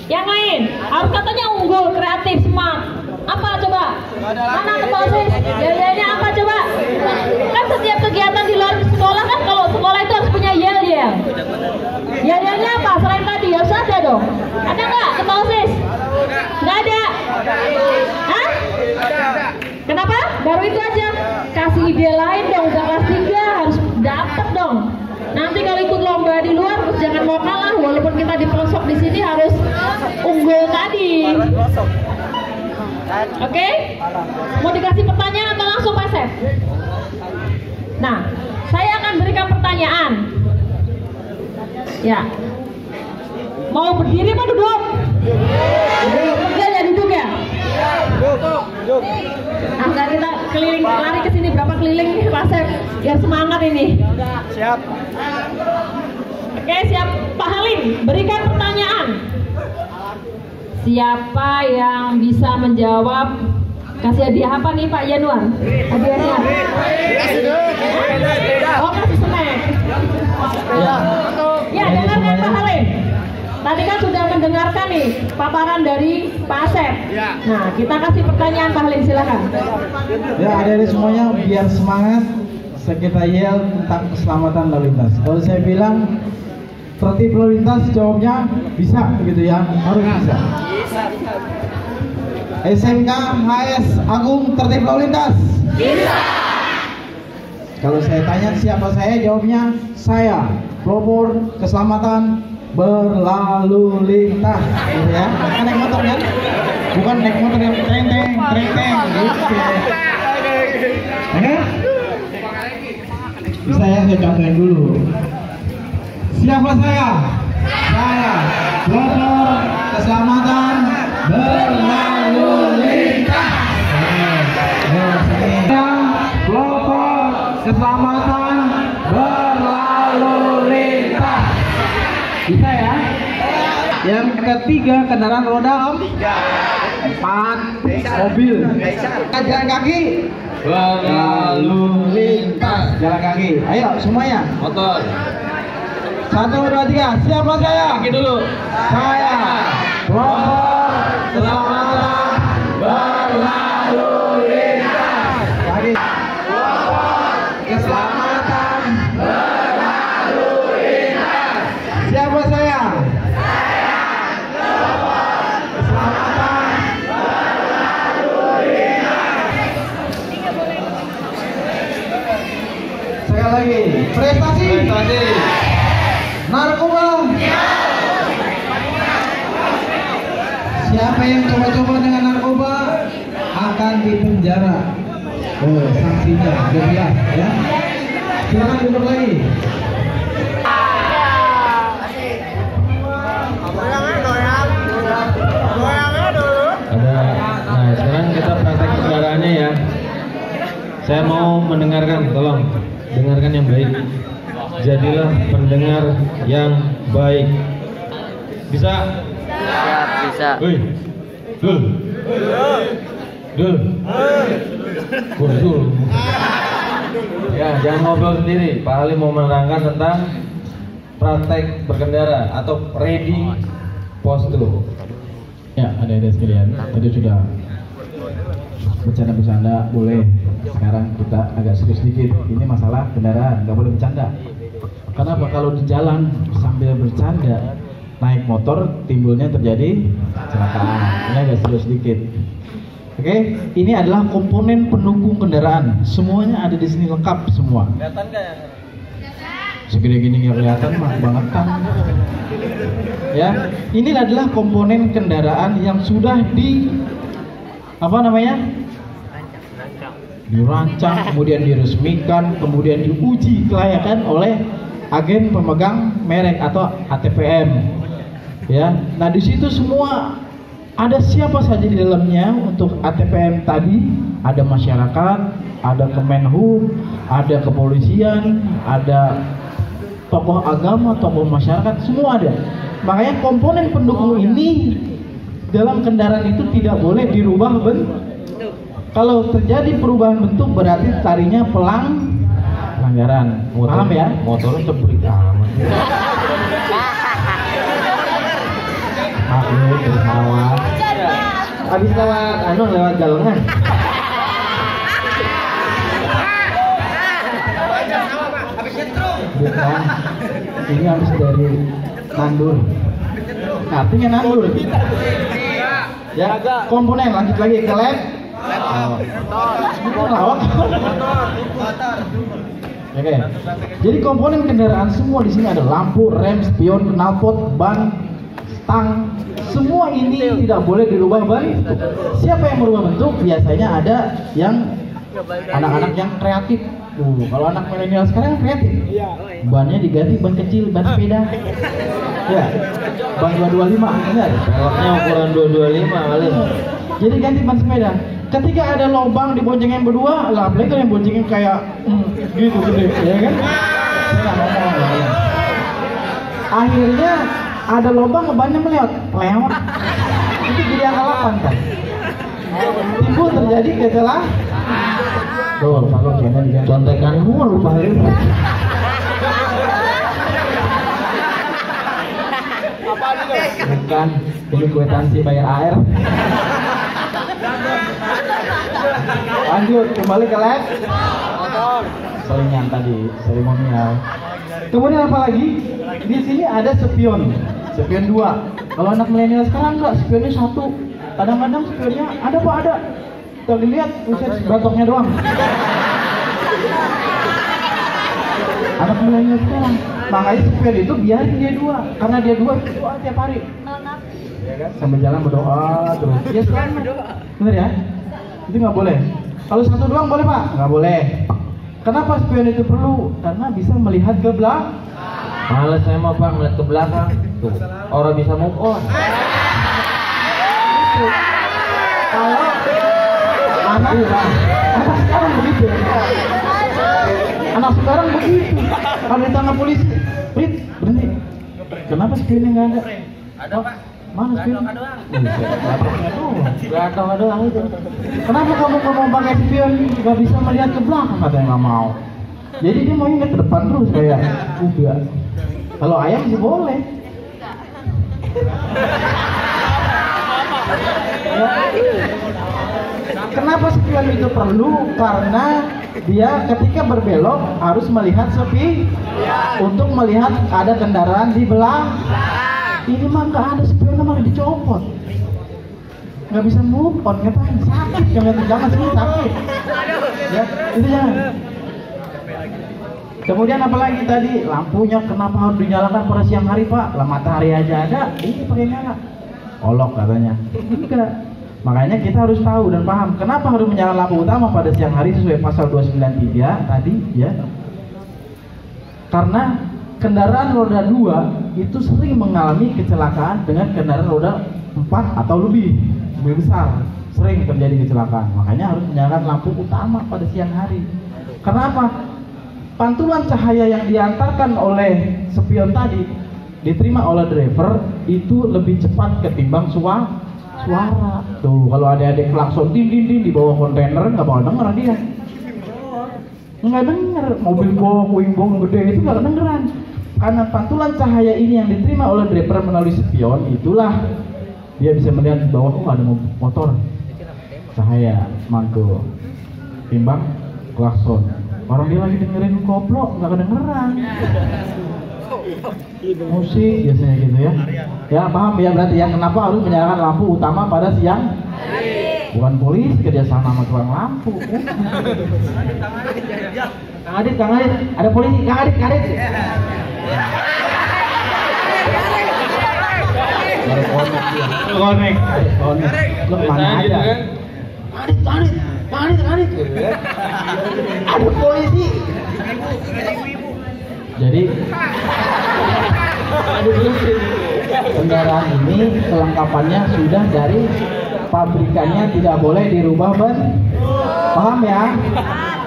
Yang lain? Harus katanya unggul, kreatif, smart. Apa coba? Mana kepala sis? Jajannya apa coba? Kan setiap kegiatan di luar sekolah kan kalau sekolah itu harus punya yel yel. Jajannya apa? Selain tadi harus ada dong. Ada nggak sis? Nggak ada. Hah? Kenapa? Baru itu aja. Kasih ide lain dong. Udah kelas tiga harus dapet dong. Nanti kalau ikut lomba di luar jangan mau kalah walaupun kita di pelosok di sini harus unggul tadi. Oke? Mau dikasih pertanyaan atau langsung Pak? Nah, saya akan berikan pertanyaan. Ya. Mau berdiri apa duduk? Enggak ya duduk ya? Duduk, duduk. Nah, kita keliling lari ke sini berapa keliling nih Pak? Biar semangat ini. Siap. Oke, siap Pak Halim, berikan pertanyaan. Siapa yang bisa menjawab? Kasih hadiah apa nih Pak Januar? Hadiahnya? Oh, kasih snack. Ya, dengarkan Pak Halim. Tadi kan sudah mendengarkan nih paparan dari Pak Asep. Nah, kita kasih pertanyaan Pak Halim silakan. Ya adik-adik semuanya biar semangat kita yel tentang keselamatan lalu lintas. Kalau saya bilang tertib lalu lintas jawabnya bisa begitu ya harus bisa. SMK HS Agung tertib lalu lintas. Bisa. Kalau saya tanya siapa saya jawabnya saya pelopor keselamatan berlalu lintas gitu ya kan naik motor kan bukan naik motor yang trenteng trenteng gitu Oke? Bisa ya saya contohin dulu. Siapa saya? Saya pelopor keselamatan berlalu lintas. Saya pelopor keselamatan Bisa ya? Yang ketiga kendaraan roda empat mobil. Jalan kaki. Berlalu lintas. Jalan kaki. Ayo semuanya. Motor. Satu dua tiga. Siapa saya kaki dulu. Saya. Pelopor prestasi. Prestasi. Narkoba. Siapa yang coba-coba dengan narkoba akan dipenjara. Oh, sanksinya udah jelas ya. Silakan duduk lagi. Ada. Nah, sekarang kita praktek kendaraannya ya. Saya mau mendengarkan, tolong dengarkan yang baik. Jadilah pendengar yang baik. Bisa? Siap, bisa. Hei, dul, dul, Gundul. Ya, jangan ngobrol sendiri. Pak Ali mau menerangkan tentang praktek berkendara atau ready postur. Ya, ada-ada sekalian. Tadi sudah bercanda-bercanda boleh. Sekarang kita agak serius sedikit. Ini masalah kendaraan, nggak boleh bercanda. Kenapa? Kalau di jalan sambil bercanda, naik motor timbulnya terjadi kecelakaan. Ini agak serius sedikit. Oke, ini adalah komponen pendukung kendaraan. Semuanya ada di sini lengkap semua. Kelihatan nggak ya? Segede gini nggak kelihatan mah banget kan. Ya, ini adalah komponen kendaraan yang sudah di apa namanya? Dirancang, kemudian diresmikan, kemudian diuji kelayakan oleh agen pemegang merek atau ATPM. Ya, nah di situ semua ada siapa saja di dalamnya untuk ATPM tadi ada masyarakat, ada Kemenhub, ada kepolisian, ada tokoh agama, tokoh masyarakat, semua ada. Makanya komponen pendukung ini dalam kendaraan itu tidak boleh dirubah bentuk. Kalau terjadi perubahan bentuk berarti tarinya pelang pelanggaran. Paham ya? Motornya cebrik amat. Maklum pesawat. Habis lewat anu lewat galongan. Bukan. Ini habis dari nandur. Artinya nandur. Ya, komponen lanjut lagi ke lab. Oke. Jadi komponen kendaraan semua di sini ada lampu, rem, spion, knalpot, ban, stang. Semua ini tidak boleh dirubah bentuk. Siapa yang merubah bentuk? Biasanya ada yang anak-anak yang kreatif. Uh, kalau anak milenial sekarang kreatif. Bannya diganti ban kecil, ban sepeda. Ya. Ban 225, benar. Peleknya ukuran 225 kali. Jadi ganti ban sepeda. Ketika ada lubang diboncengin berdua, lah apalagi kalau yang boncengin kayak hmm, gitu gede, ya kan? Saya nggak ngomong ya. Akhirnya ada lubang bannya melihat, lewat. Itu jadi angka 8 kan? Timbul terjadi kecelakaan. Tuh, kalau jangan Contekanmu lupa ini. bukan ini kwitansi bayar air. Lanjut kembali ke lab. Selingan tadi seremonial. Kemudian apa lagi? Di sini ada spion, spion dua. Kalau anak milenial sekarang enggak, spionnya satu. Kadang-kadang spionnya ada pak ada. Kita lihat, uset batoknya doang. Anak milenial sekarang, makanya spion itu biarin dia dua, karena dia dua itu tiap hari. Ya kan? Sambil jalan berdoa terus. Ya selamat. Bener ya? Itu nggak boleh. Kalau satu doang boleh pak? Nggak boleh. Kenapa spion itu perlu? Karena bisa melihat ke belakang. Males saya mau pak ngeliat ke belakang. Tuh, orang bisa move on. Kalau anak anak sekarang begitu. Anak sekarang begitu. Kalau ditanya polisi, Prit, berhenti. Kenapa spionnya nggak ada? Ada pak. Mana spion? Batoknya doang. Batoknya doang itu. Kenapa kamu mau pakai spion? Gak bisa melihat ke belakang katanya nggak mau. Jadi dia mau ingat ke depan terus kayak kuda. Kalau ayam sih boleh. Kenapa spion itu perlu? Karena dia ketika berbelok harus melihat sepi untuk melihat ada kendaraan di belakang. Ini mah nggak ada spion malah dicopot. Nggak bisa move on, ngapain? Sakit, jangan jangan sini sakit. Ya, itu jangan. Kemudian apalagi tadi lampunya kenapa harus dinyalakan pada siang hari pak? Lah matahari aja ada, ini pakai nyala. Olok katanya. Enggak. Makanya kita harus tahu dan paham kenapa harus menyalakan lampu utama pada siang hari sesuai pasal 293 tadi ya. Karena kendaraan roda 2 itu sering mengalami kecelakaan dengan kendaraan roda 4 atau lebih lebih besar sering terjadi kecelakaan. Makanya harus menyalakan lampu utama pada siang hari. Kenapa? Pantulan cahaya yang diantarkan oleh spion tadi diterima oleh driver itu lebih cepat ketimbang suara suara. Tuh, kalau ada-ada klakson din din din di bawah kontainer nggak bakal denger dia. Nggak denger mobil bong, wing bong gede itu nggak dengeran. Karena pantulan cahaya ini yang diterima oleh driver melalui spion itulah dia bisa melihat di bawah oh ada mo- motor. Cahaya mantul timbang klakson. Orang dia lagi dengerin koplo nggak kedengeran. Musik biasanya gitu ya. Ya paham ya berarti ya. Kenapa harus menyalakan lampu utama pada siang? Bukan polisi kerjasama sama tukang lampu. Kang Adit, Kang Adit, ada polisi, Kang Adit, Kang Adit. Baru konek dia. Konek. Konek. Lu ke mana aja? Adit, Adit, Adit, Adit. Ada polisi. Jadi kendaraan ini kelengkapannya sudah dari pabrikannya tidak boleh dirubah ben paham ya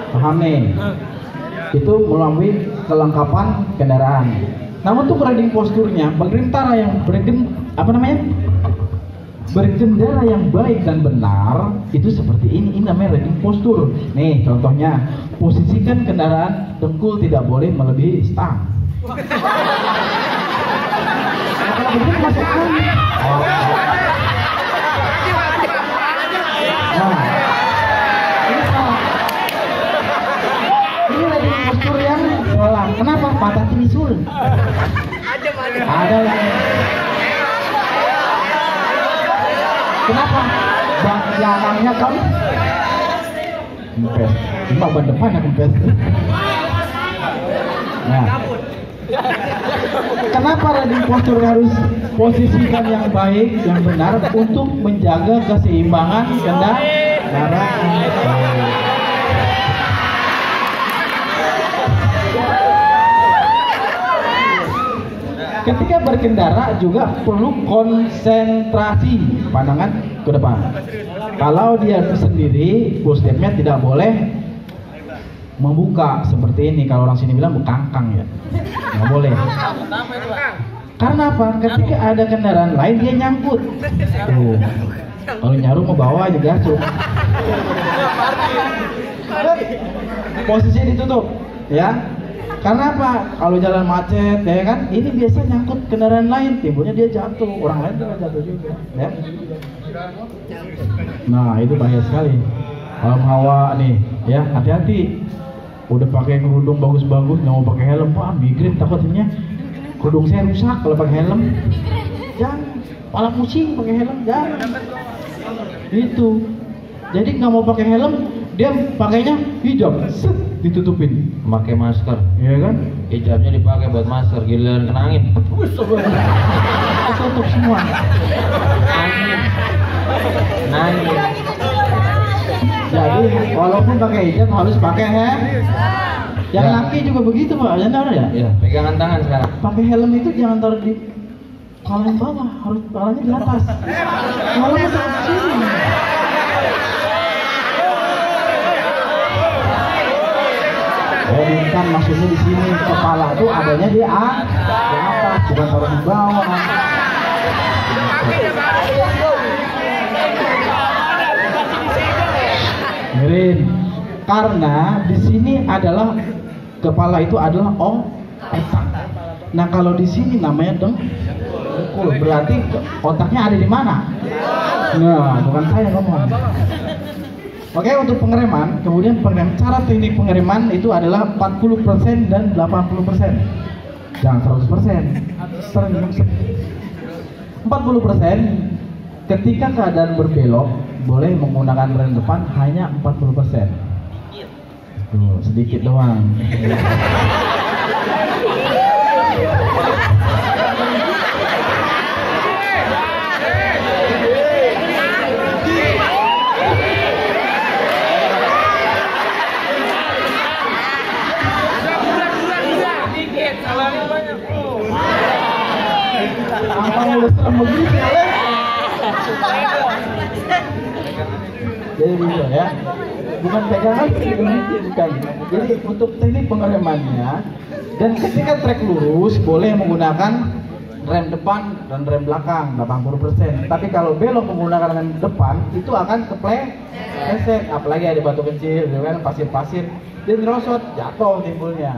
paham nih itu melalui kelengkapan kendaraan. Namun untuk riding posturnya berkendara yang berken apa namanya? Berkendara yang baik dan benar itu seperti ini. Ini namanya riding postur. Nih contohnya posisikan kendaraan dengkul tidak boleh melebihi stang. Kalau begitu masuk kenapa? Patah timisul ada lagi kenapa? Bang belakangnya kan kempes cuma ban depannya kempes nah. Kenapa riding postur harus posisikan yang baik, yang benar untuk menjaga keseimbangan kendaraan? Ketika berkendara juga perlu konsentrasi pandangan ke depan. Kalau dia sendiri, full stepnya tidak boleh membuka seperti ini. Kalau orang sini bilang bekangkang ya, nggak boleh. Karena apa? Ketika ada kendaraan lain dia nyangkut. Tuh. Kalau nyaru mau bawa aja gasuk. Posisinya ditutup, ya. Karena apa? Kalau jalan macet, ya kan? Ini biasa nyangkut kendaraan lain, timbulnya dia jatuh, orang lain juga jatuh juga, ya. Nah, itu bahaya sekali. Kalau hawa nih, ya hati-hati. Udah pakai kerudung bagus-bagus, nggak mau pakai helm, wah migrain takutnya kerudung saya rusak kalau pakai helm. Jangan, malah pusing pakai helm, jangan. Itu. Jadi nggak mau pakai helm, dia pakainya hijab, set, ditutupin. Pakai masker. Iya kan? Hijabnya dipakai buat masker, giliran kena angin. Tutup semua. Angin. Nangin. Jadi walaupun pakai hijab harus pakai helm. Yang Ya. laki juga begitu pak, ya tahu ya? Ya, pegangan tangan sekarang. Pakai helm itu jangan taruh di kepala yang bawah, harus kepalanya di atas. Taruh di sini. Kan maksudnya di sini kepala itu adanya di, a- atas, bukan taruh di bawah. Mirin. Karena di sini adalah kepala itu adalah ong otak. Nah kalau di sini namanya dengkul. Berarti otaknya ada di mana? Nah, bukan saya ngomong. Oke untuk pengereman, kemudian pengerem cara teknik pengereman itu adalah 40% dan 80%. Jangan 100%. Sering 40% ketika keadaan berbelok boleh menggunakan rem depan hanya 40%. Tuh, sedikit doang. Serem begitu? Jadi gitu ya. Bukan pegangan bukan. Jadi untuk teknik pengeremannya dan ketika trek lurus boleh menggunakan rem depan dan rem belakang 80%. Tapi kalau belok menggunakan rem depan itu akan kepleset apalagi ada batu kecil gitu kan pasir-pasir dia merosot jatuh timbulnya.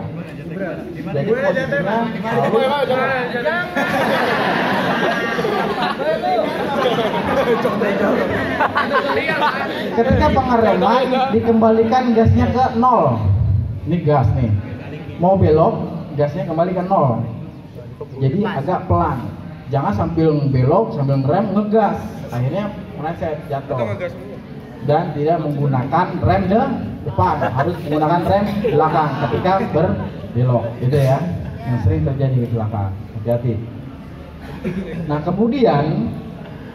Jadi posisinya harus Ketika pengereman dikembalikan gasnya ke nol. Ini gas nih. Mau belok, gasnya kembali ke nol. Jadi agak pelan. Jangan sambil belok, sambil ngerem ngegas. Akhirnya meleset jatuh. Dan tidak menggunakan rem de depan, harus menggunakan rem belakang ketika berbelok. Gitu ya. Yang sering terjadi di belakang. Hati-hati. Nah kemudian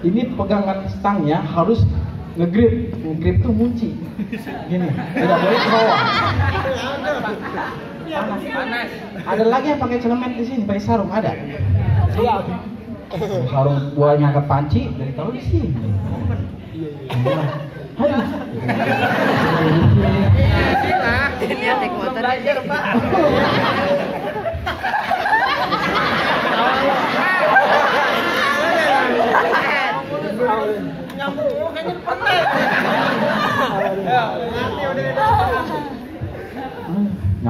ini pegangan stangnya harus ngegrip, ngegrip tuh munci, gini, tidak boleh ke bawah. Ada lagi yang pakai celemet di sini, pakai sarung ada? Sarung buat ngangkat panci dari taruh di sini. Aduh. Ini naik motor. Hmm, nyambung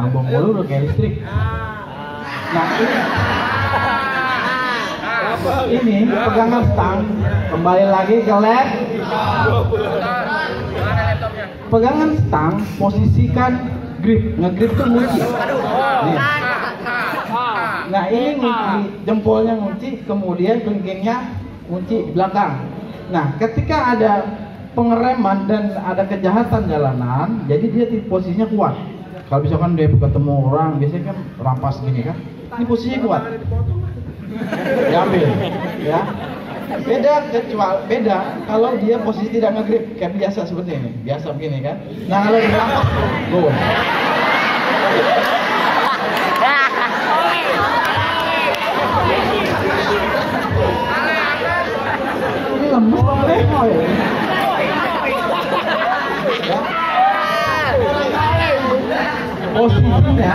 mulu udah kayak listrik. Nah ini, ini pegangan stang kembali lagi ke led. Pegangan stang posisikan grip, ngegrip tuh. Nih. Nah ini ngunci, jempolnya ngunci, kemudian kelingkingnya ngunci di belakang. Nah ketika ada pengereman dan ada kejahatan jalanan, jadi dia di posisinya kuat. Kalau misalkan dia ketemu orang, biasanya kan rampas gini kan, ini posisinya kuat. Diambil, ya. Beda kecuali beda kalau dia posisi tidak ngegrip kayak biasa seperti ini, biasa begini kan. Nah kalau di rampas, go. Ini banget ya. Posisinya.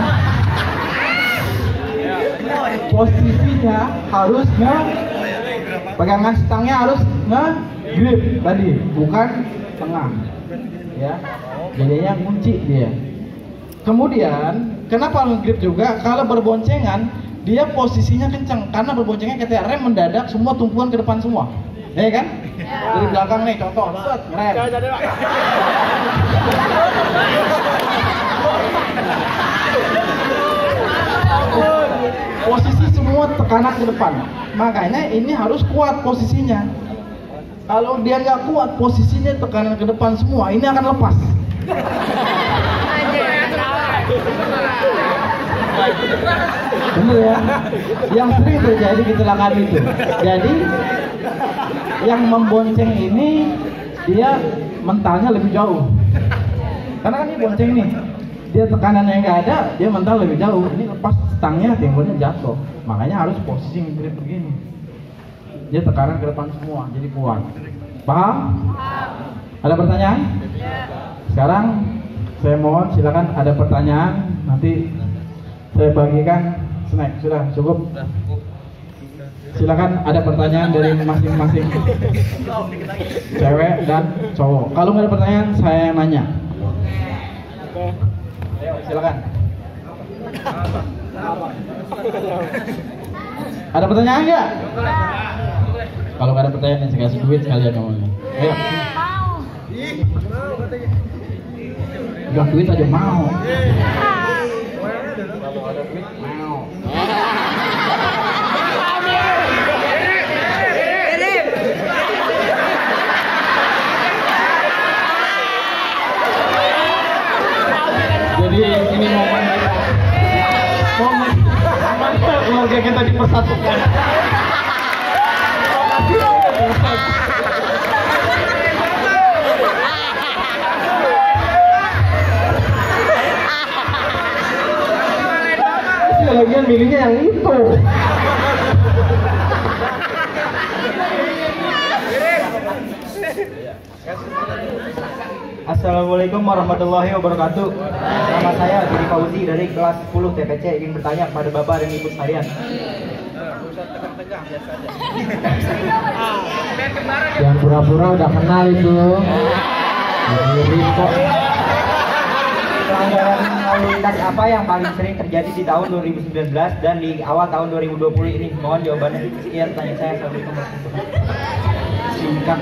Posisinya harus nge pegangan stangnya harus nge grip tadi bukan tengah. Ya. Jadinya kunci dia. Kemudian kenapa nge-grip juga? Kalau berboncengan dia posisinya kencang. Karena berboncengan ketika rem mendadak semua tumpuan ke depan semua ya kan? Dari belakang nih contoh. Set rem posisi semua tekanan ke depan. Makanya ini harus kuat posisinya. Kalau dia nggak kuat posisinya tekanan ke depan semua. Ini akan lepas bener ya yang sering terjadi kecelakaan itu. Jadi yang membonceng ini dia mentalnya lebih jauh. Karena kan ini bonceng nih dia tekanannya nggak ada dia mental lebih jauh. Ini lepas stangnya timbulnya jatuh. Makanya harus posisi ngegrip begini. Dia tekanan ke depan semua jadi kuat. Paham? Ada pertanyaan? Sekarang saya mohon silakan ada pertanyaan nanti saya bagikan snack sudah cukup silakan ada pertanyaan dari masing-masing cewek dan cowok kalau nggak ada pertanyaan saya yang nanya Ayo, silakan. Ada pertanyaan nggak? Kalau nggak ada pertanyaan, saya kasih duit sekalian ngomongnya. Ayo. Gak duit aja mau. Jadi ini momen momen keluarga kita dipersatukan. Lagian milihnya yang itu. Assalamualaikum warahmatullahi wabarakatuh. Nama saya Didi Fauzi dari kelas 10 TPC ingin bertanya kepada Bapak dan Ibu sekalian. Yang pura-pura udah kenal itu. Diri. Pelanggaran lalu lintas apa yang paling sering terjadi di tahun 2019 dan di awal tahun 2020 ini? Mohon jawabannya. Sekian tanya saya. Assalamualaikum warahmatullahi wabarakatuh. Singkat.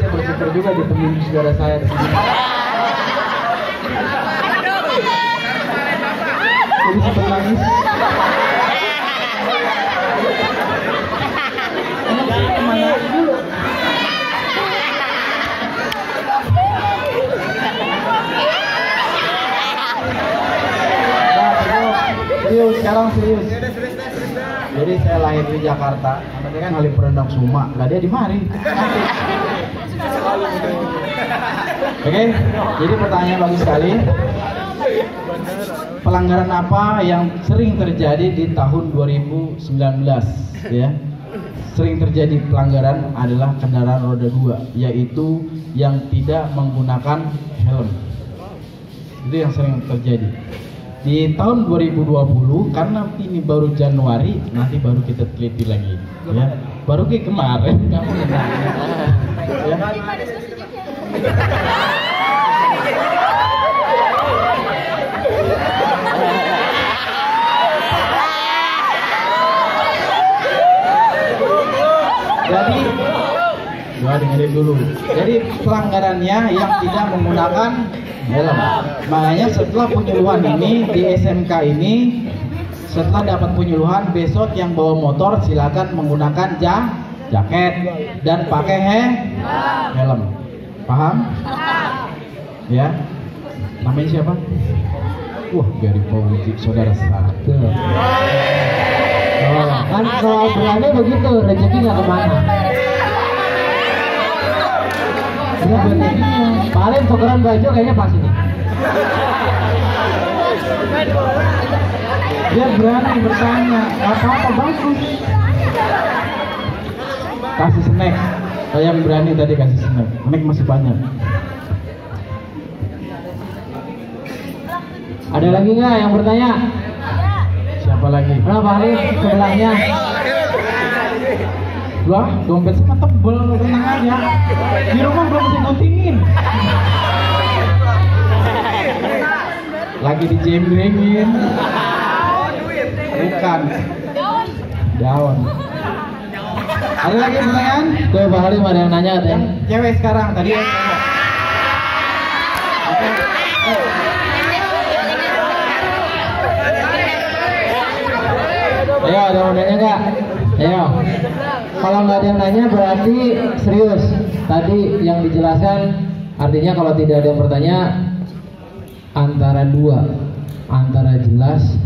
Saya bersyukur juga ditemuin saudara saya di sini. Jadi sempat nangis. Nah, serius, serius, sekarang serius. Jadi saya lahir di Jakarta, namanya kan Halim Perdang Suma. Lah dia di mari. Oke, jadi pertanyaan bagus sekali. Pelanggaran apa yang sering terjadi di tahun 2019 ya? Sering terjadi pelanggaran adalah kendaraan roda dua, yaitu yang tidak menggunakan helm. Itu yang sering terjadi. Di tahun 2020 karena ini baru Januari, nanti baru kita teliti lagi ya. Baru kayak kemarin kamu nanya. Ya. Jadi Gua dengerin dulu. Jadi pelanggarannya yang tidak menggunakan helm. Makanya setelah penyuluhan ini di SMK ini setelah dapat penyuluhan besok yang bawa motor silakan menggunakan ja jaket dan pakai he helm. Paham? Ya. Namanya siapa? Wah, Gary Pauzi, saudara satu. Oh, kan kalau berani begitu rezeki nggak ke mana. Iya. Paling tukeran baju kayaknya pas ini. Dia berani bertanya, apa-apa bagus. Kasih snack. Saya berani tadi kasih snack. Snack masih banyak. Ada lagi nggak yang bertanya? Siapa lagi? Nah, Pak Halim sebelahnya. Wah, dompet sama tebel, tenang aja. Di rumah belum bisa guntingin. Lagi dijembrengin. Bukan. Daun. Ada lagi pertanyaan? Tuh Pak Halim ada yang nanya katanya. Cewek sekarang tadi ya. Oke. Ayo, ada yang mau nanya nggak? Ayo. Kalau nggak ada yang nanya berarti serius. Tadi yang dijelaskan artinya kalau tidak ada yang bertanya antara dua, antara jelas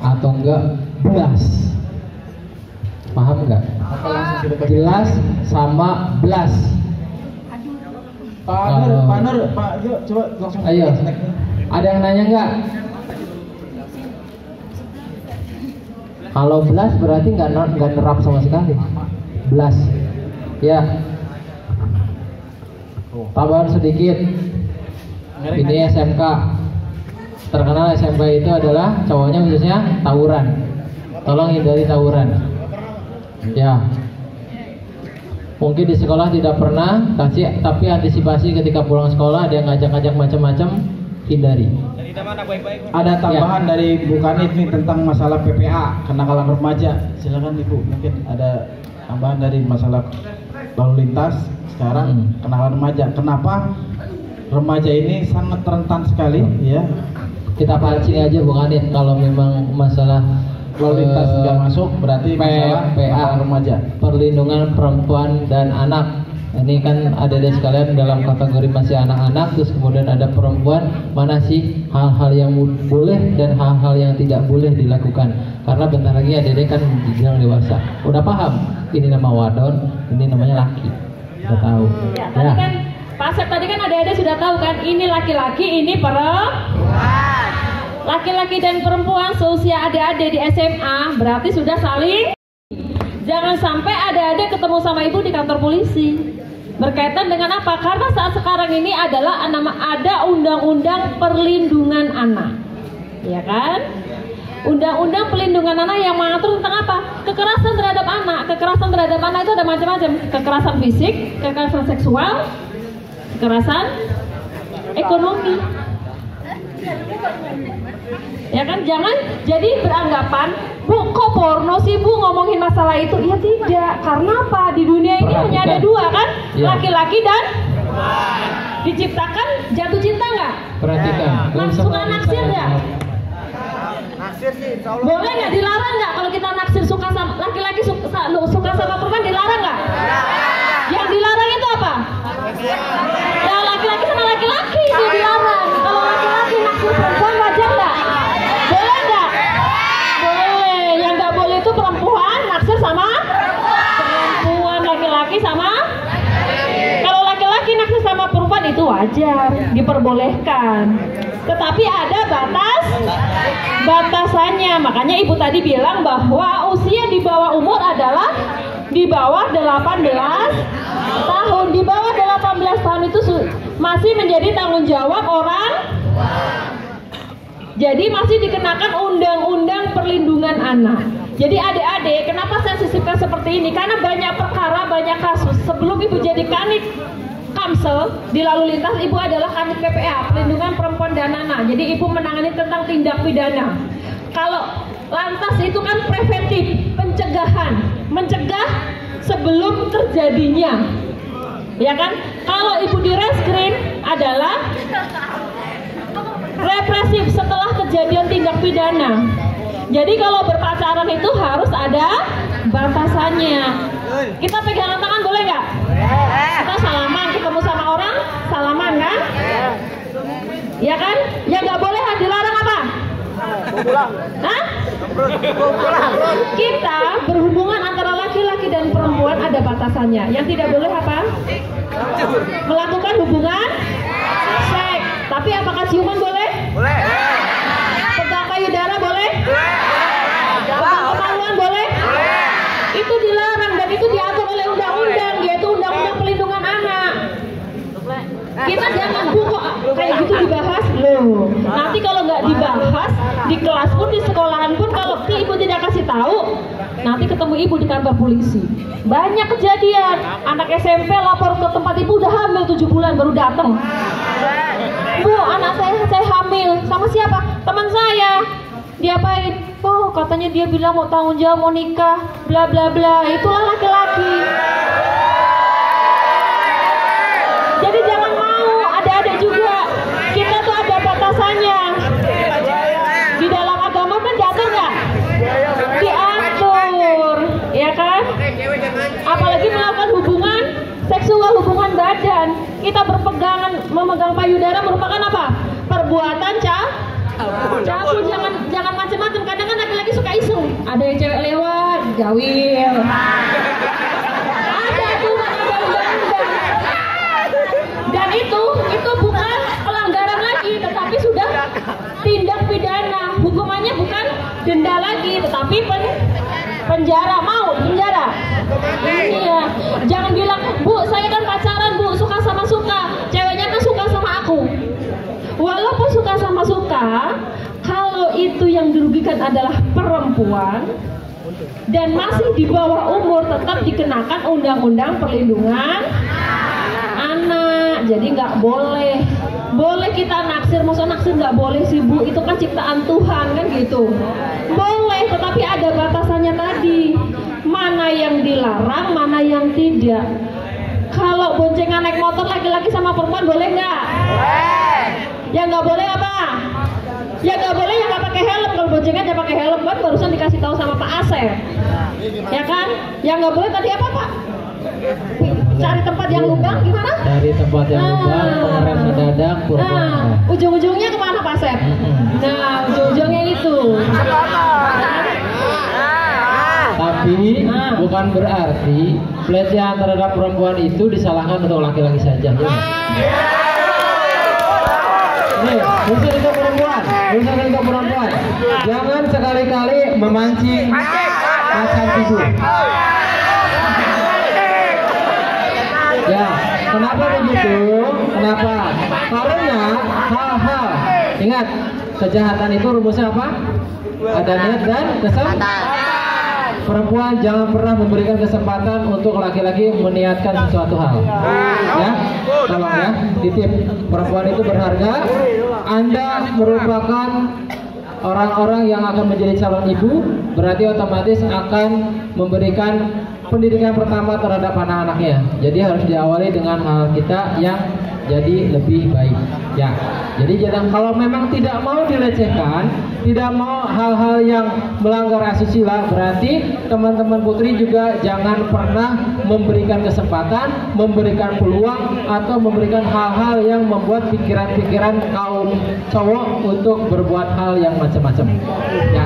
atau enggak belas. Paham nggak? Apa langsung kita pakai? Jelas sama belas. Pak Nur, Pak Nur, Pak yuk coba langsung Ayo. Ada yang nanya nggak? Kalau belas berarti nggak nerap sama sekali. Belas. Ya. Tambahan sedikit. Ini SMK. Terkenal SMK itu adalah cowoknya khususnya tawuran. Tolong hindari tawuran. Ya. Mungkin di sekolah tidak pernah, tapi, tapi antisipasi ketika pulang sekolah ada yang ngajak-ngajak macam-macam, hindari. Ada tambahan dari Bu Kanit nih tentang masalah PPA kenakalan remaja. Silakan Ibu, mungkin ada tambahan dari masalah lalu lintas sekarang Hmm. kenakalan remaja. Kenapa remaja ini sangat rentan sekali ya? Kita pancing aja bukan Anit kalau memang masalah Lalu lintas nggak masuk berarti masalah PPA kenakalan remaja. perlindungan perempuan dan anak ini kan ada di sekalian dalam kategori masih anak-anak terus kemudian ada perempuan. Mana sih hal-hal yang boleh dan hal-hal yang tidak boleh dilakukan? Karena bentar lagi ada kan dibilang dewasa. Udah paham? Ini nama wadon ini namanya laki. Udah tahu. Ya, tadi kan Pak Asep tadi kan adik-adik sudah tahu kan, ini laki-laki, ini perempuan. Laki-laki dan perempuan seusia adik-adik di SMA berarti sudah saling. Jangan sampai adik-adik ketemu sama ibu di kantor polisi. Berkaitan dengan apa? Karena saat sekarang ini adalah nama ada undang-undang perlindungan anak. Ya kan? Undang-undang pelindungan anak yang mengatur tentang apa? Kekerasan terhadap anak. Kekerasan terhadap anak itu ada macam-macam. Kekerasan fisik, kekerasan seksual, kekerasan ekonomi. Ya kan? Jangan jadi beranggapan, Bu, kok porno sih Bu ngomongin masalah itu? Ya tidak. Karena apa? Di dunia ini hanya ada Perhatikan. dua kan? Iya. Laki-laki dan diciptakan jatuh cinta nggak? Perhatikan. belum Langsung naksir nggak? Naksir sih, insya Allah. Boleh nggak dilarang nggak kalau kita naksir suka sama laki-laki suka, suka sama perempuan dilarang nggak? Yang dilarang itu apa? Itu wajar, diperbolehkan. Tetapi ada batas batasannya. Makanya ibu tadi bilang bahwa usia di bawah umur adalah di bawah 18 tahun. Di bawah 18 tahun itu masih menjadi tanggung jawab orang jadi masih dikenakan undang-undang perlindungan anak. Jadi adik-adik, kenapa saya sisipkan seperti ini? Karena banyak perkara, banyak kasus. Sebelum ibu jadi kanit Kamsel di lalu lintas, ibu adalah kanit PPA, perlindungan perempuan dan anak. Jadi ibu menangani tentang tindak pidana. Kalau lantas itu kan preventif, pencegahan, mencegah sebelum terjadinya. Ya kan? Kalau ibu di reskrim adalah represif setelah kejadian tindak pidana. Jadi kalau berpacaran itu harus ada batasannya. Kita pegangan tangan boleh nggak? Kita salaman salaman kan? Ya kan? Ya nggak boleh dilarang apa? Hah? Kita berhubungan antara laki-laki dan perempuan ada batasannya. Yang tidak boleh apa? Melakukan hubungan seks. Tapi apakah ciuman boleh? Boleh. Pegang payudara boleh? Pegang kemaluan boleh? Itu dilarang dan itu diatur oleh undang-undang yaitu undang-undang pelindungan anak. Kita jangan bu kok kayak gitu dibahas loh. Nanti kalau nggak dibahas di kelas pun di sekolahan pun kalau ibu tidak kasih tahu, nanti ketemu ibu di kantor polisi. Banyak kejadian anak SMP lapor ke tempat ibu udah hamil 7 bulan baru datang. Bu, anak saya saya hamil sama siapa? Teman saya. Diapain? Oh, katanya dia bilang mau tanggung jawab mau nikah, bla bla bla. Itulah laki-laki. Badan. Kita berpegangan, memegang payudara merupakan apa? Perbuatan Cabul jangan jangan macam-macam. Kadang kan laki-laki suka iseng. Ada yang cewek lewat, gawil. Ada tuh. Dan itu itu bukan pelanggaran lagi, tetapi sudah tindak pidana. Hukumannya bukan denda lagi, tetapi pen, penjara. Mau penjara? Iya. Jangan bilang, Bu, saya kan pacaran, Bu, suka sama suka. Ceweknya kan suka sama aku. Walaupun suka sama suka, kalau itu yang dirugikan adalah perempuan dan masih di bawah umur tetap dikenakan undang-undang perlindungan anak. Jadi nggak boleh. Boleh kita naksir, masa naksir nggak boleh sih bu? Itu kan ciptaan Tuhan kan gitu. Boleh, tetapi ada batasannya tadi. Mana yang dilarang, mana yang tidak. Kalau boncengan naik motor laki-laki sama perempuan boleh nggak? Yang nggak boleh apa? Yang nggak boleh yang nggak pakai helm. Kalau boncengan jangan pakai helm kan barusan dikasih tahu sama Pak Asep. Ya kan? Yang nggak boleh tadi apa Pak? Cari tempat yang lubang gimana? Dari tempat yang Ah. lubang, pengerem mendadak, kurban. Nah, ujung-ujungnya ke mana Pak Asep? Nah, ujung-ujungnya itu. Tapi Ah. bukan berarti pelecehan terhadap perempuan itu disalahkan untuk laki-laki saja. ya? Nih, khusus untuk perempuan, khusus untuk perempuan. Jangan sekali-kali memancing macan tidur. Ya, kenapa begitu? Kenapa? Karena hal-hal ingat kejahatan itu rumusnya apa? Ada niat dan kesempatan. Perempuan jangan pernah memberikan kesempatan untuk laki-laki meniatkan sesuatu hal. Ya, tolong ya, titip. Perempuan itu berharga. Anda merupakan orang-orang yang akan menjadi calon ibu, berarti otomatis akan memberikan pendidikan pertama terhadap anak-anaknya. Jadi harus diawali dengan hal kita yang jadi lebih baik. Ya. Jadi jangan kalau memang tidak mau dilecehkan, tidak mau hal-hal yang melanggar asusila, berarti teman-teman putri juga jangan pernah memberikan kesempatan, memberikan peluang atau memberikan hal-hal yang membuat pikiran-pikiran kaum cowok untuk berbuat hal yang macam-macam. Ya.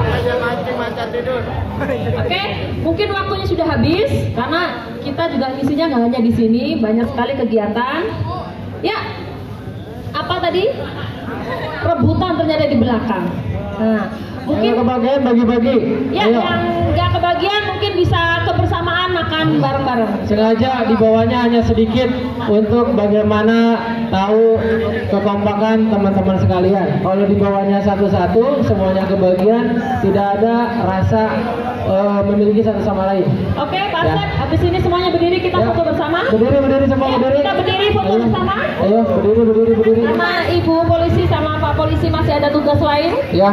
Oke, mungkin waktunya sudah habis karena kita juga isinya nggak hanya di sini, banyak sekali kegiatan. Ya, apa tadi? Rebutan ternyata di belakang. Nah, mungkin Ayo kebagian bagi-bagi. ya Ayo. yang nggak kebagian mungkin bisa kebersamaan makan bareng-bareng. sengaja dibawanya hanya sedikit untuk bagaimana tahu kekompakan teman-teman sekalian. Kalau dibawanya satu-satu, semuanya kebagian, tidak ada rasa eh, memiliki satu sama lain. Oke, Pak Ya. Habis ini semuanya berdiri kita Ya. foto bersama. Berdiri, berdiri semua Ya, berdiri. kita berdiri, foto Ayo. bersama. Ayo, berdiri, berdiri, berdiri. Sama Ibu polisi sama Pak polisi masih ada tugas lain. Ya,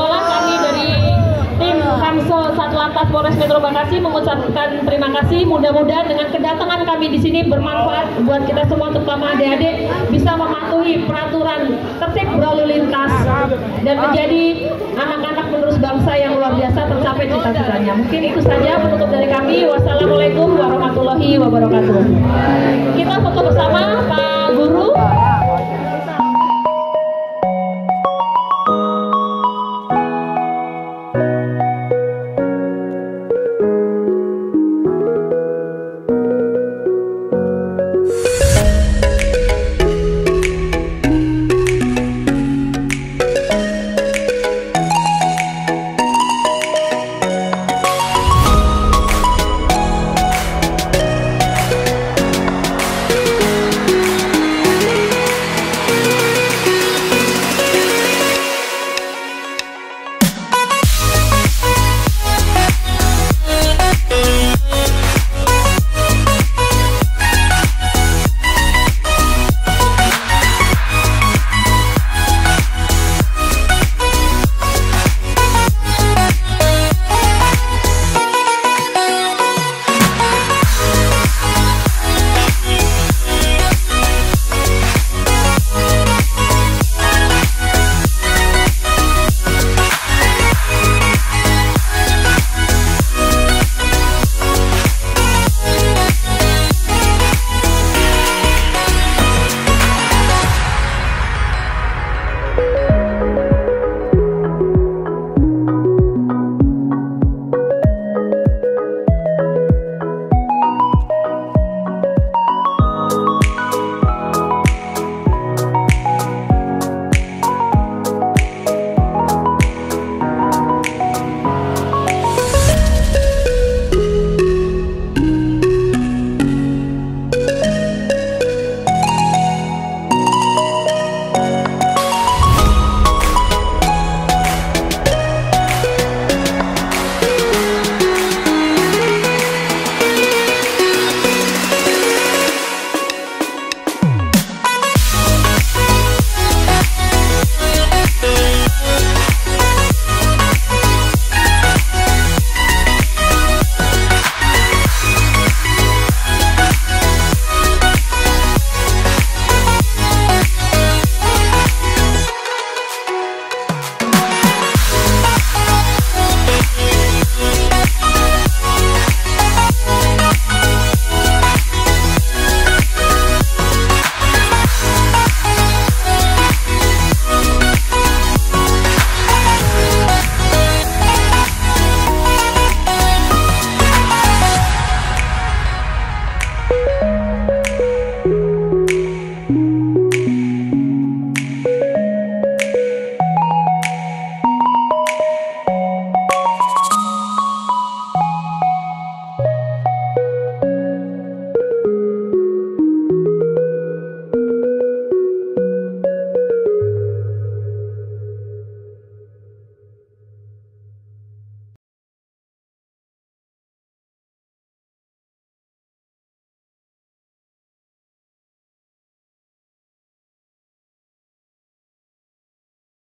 sekolah kami dari tim Kamso Satlantas Polres Metro Bekasi mengucapkan terima kasih. Mudah-mudahan dengan kedatangan kami di sini bermanfaat buat kita semua terutama adik-adik bisa mematuhi peraturan tertib berlalu lintas dan menjadi anak-anak penerus bangsa yang luar biasa tercapai cita-citanya. Mungkin itu saja penutup dari kami. Wassalamualaikum warahmatullahi wabarakatuh. Kita foto bersama Pak Guru.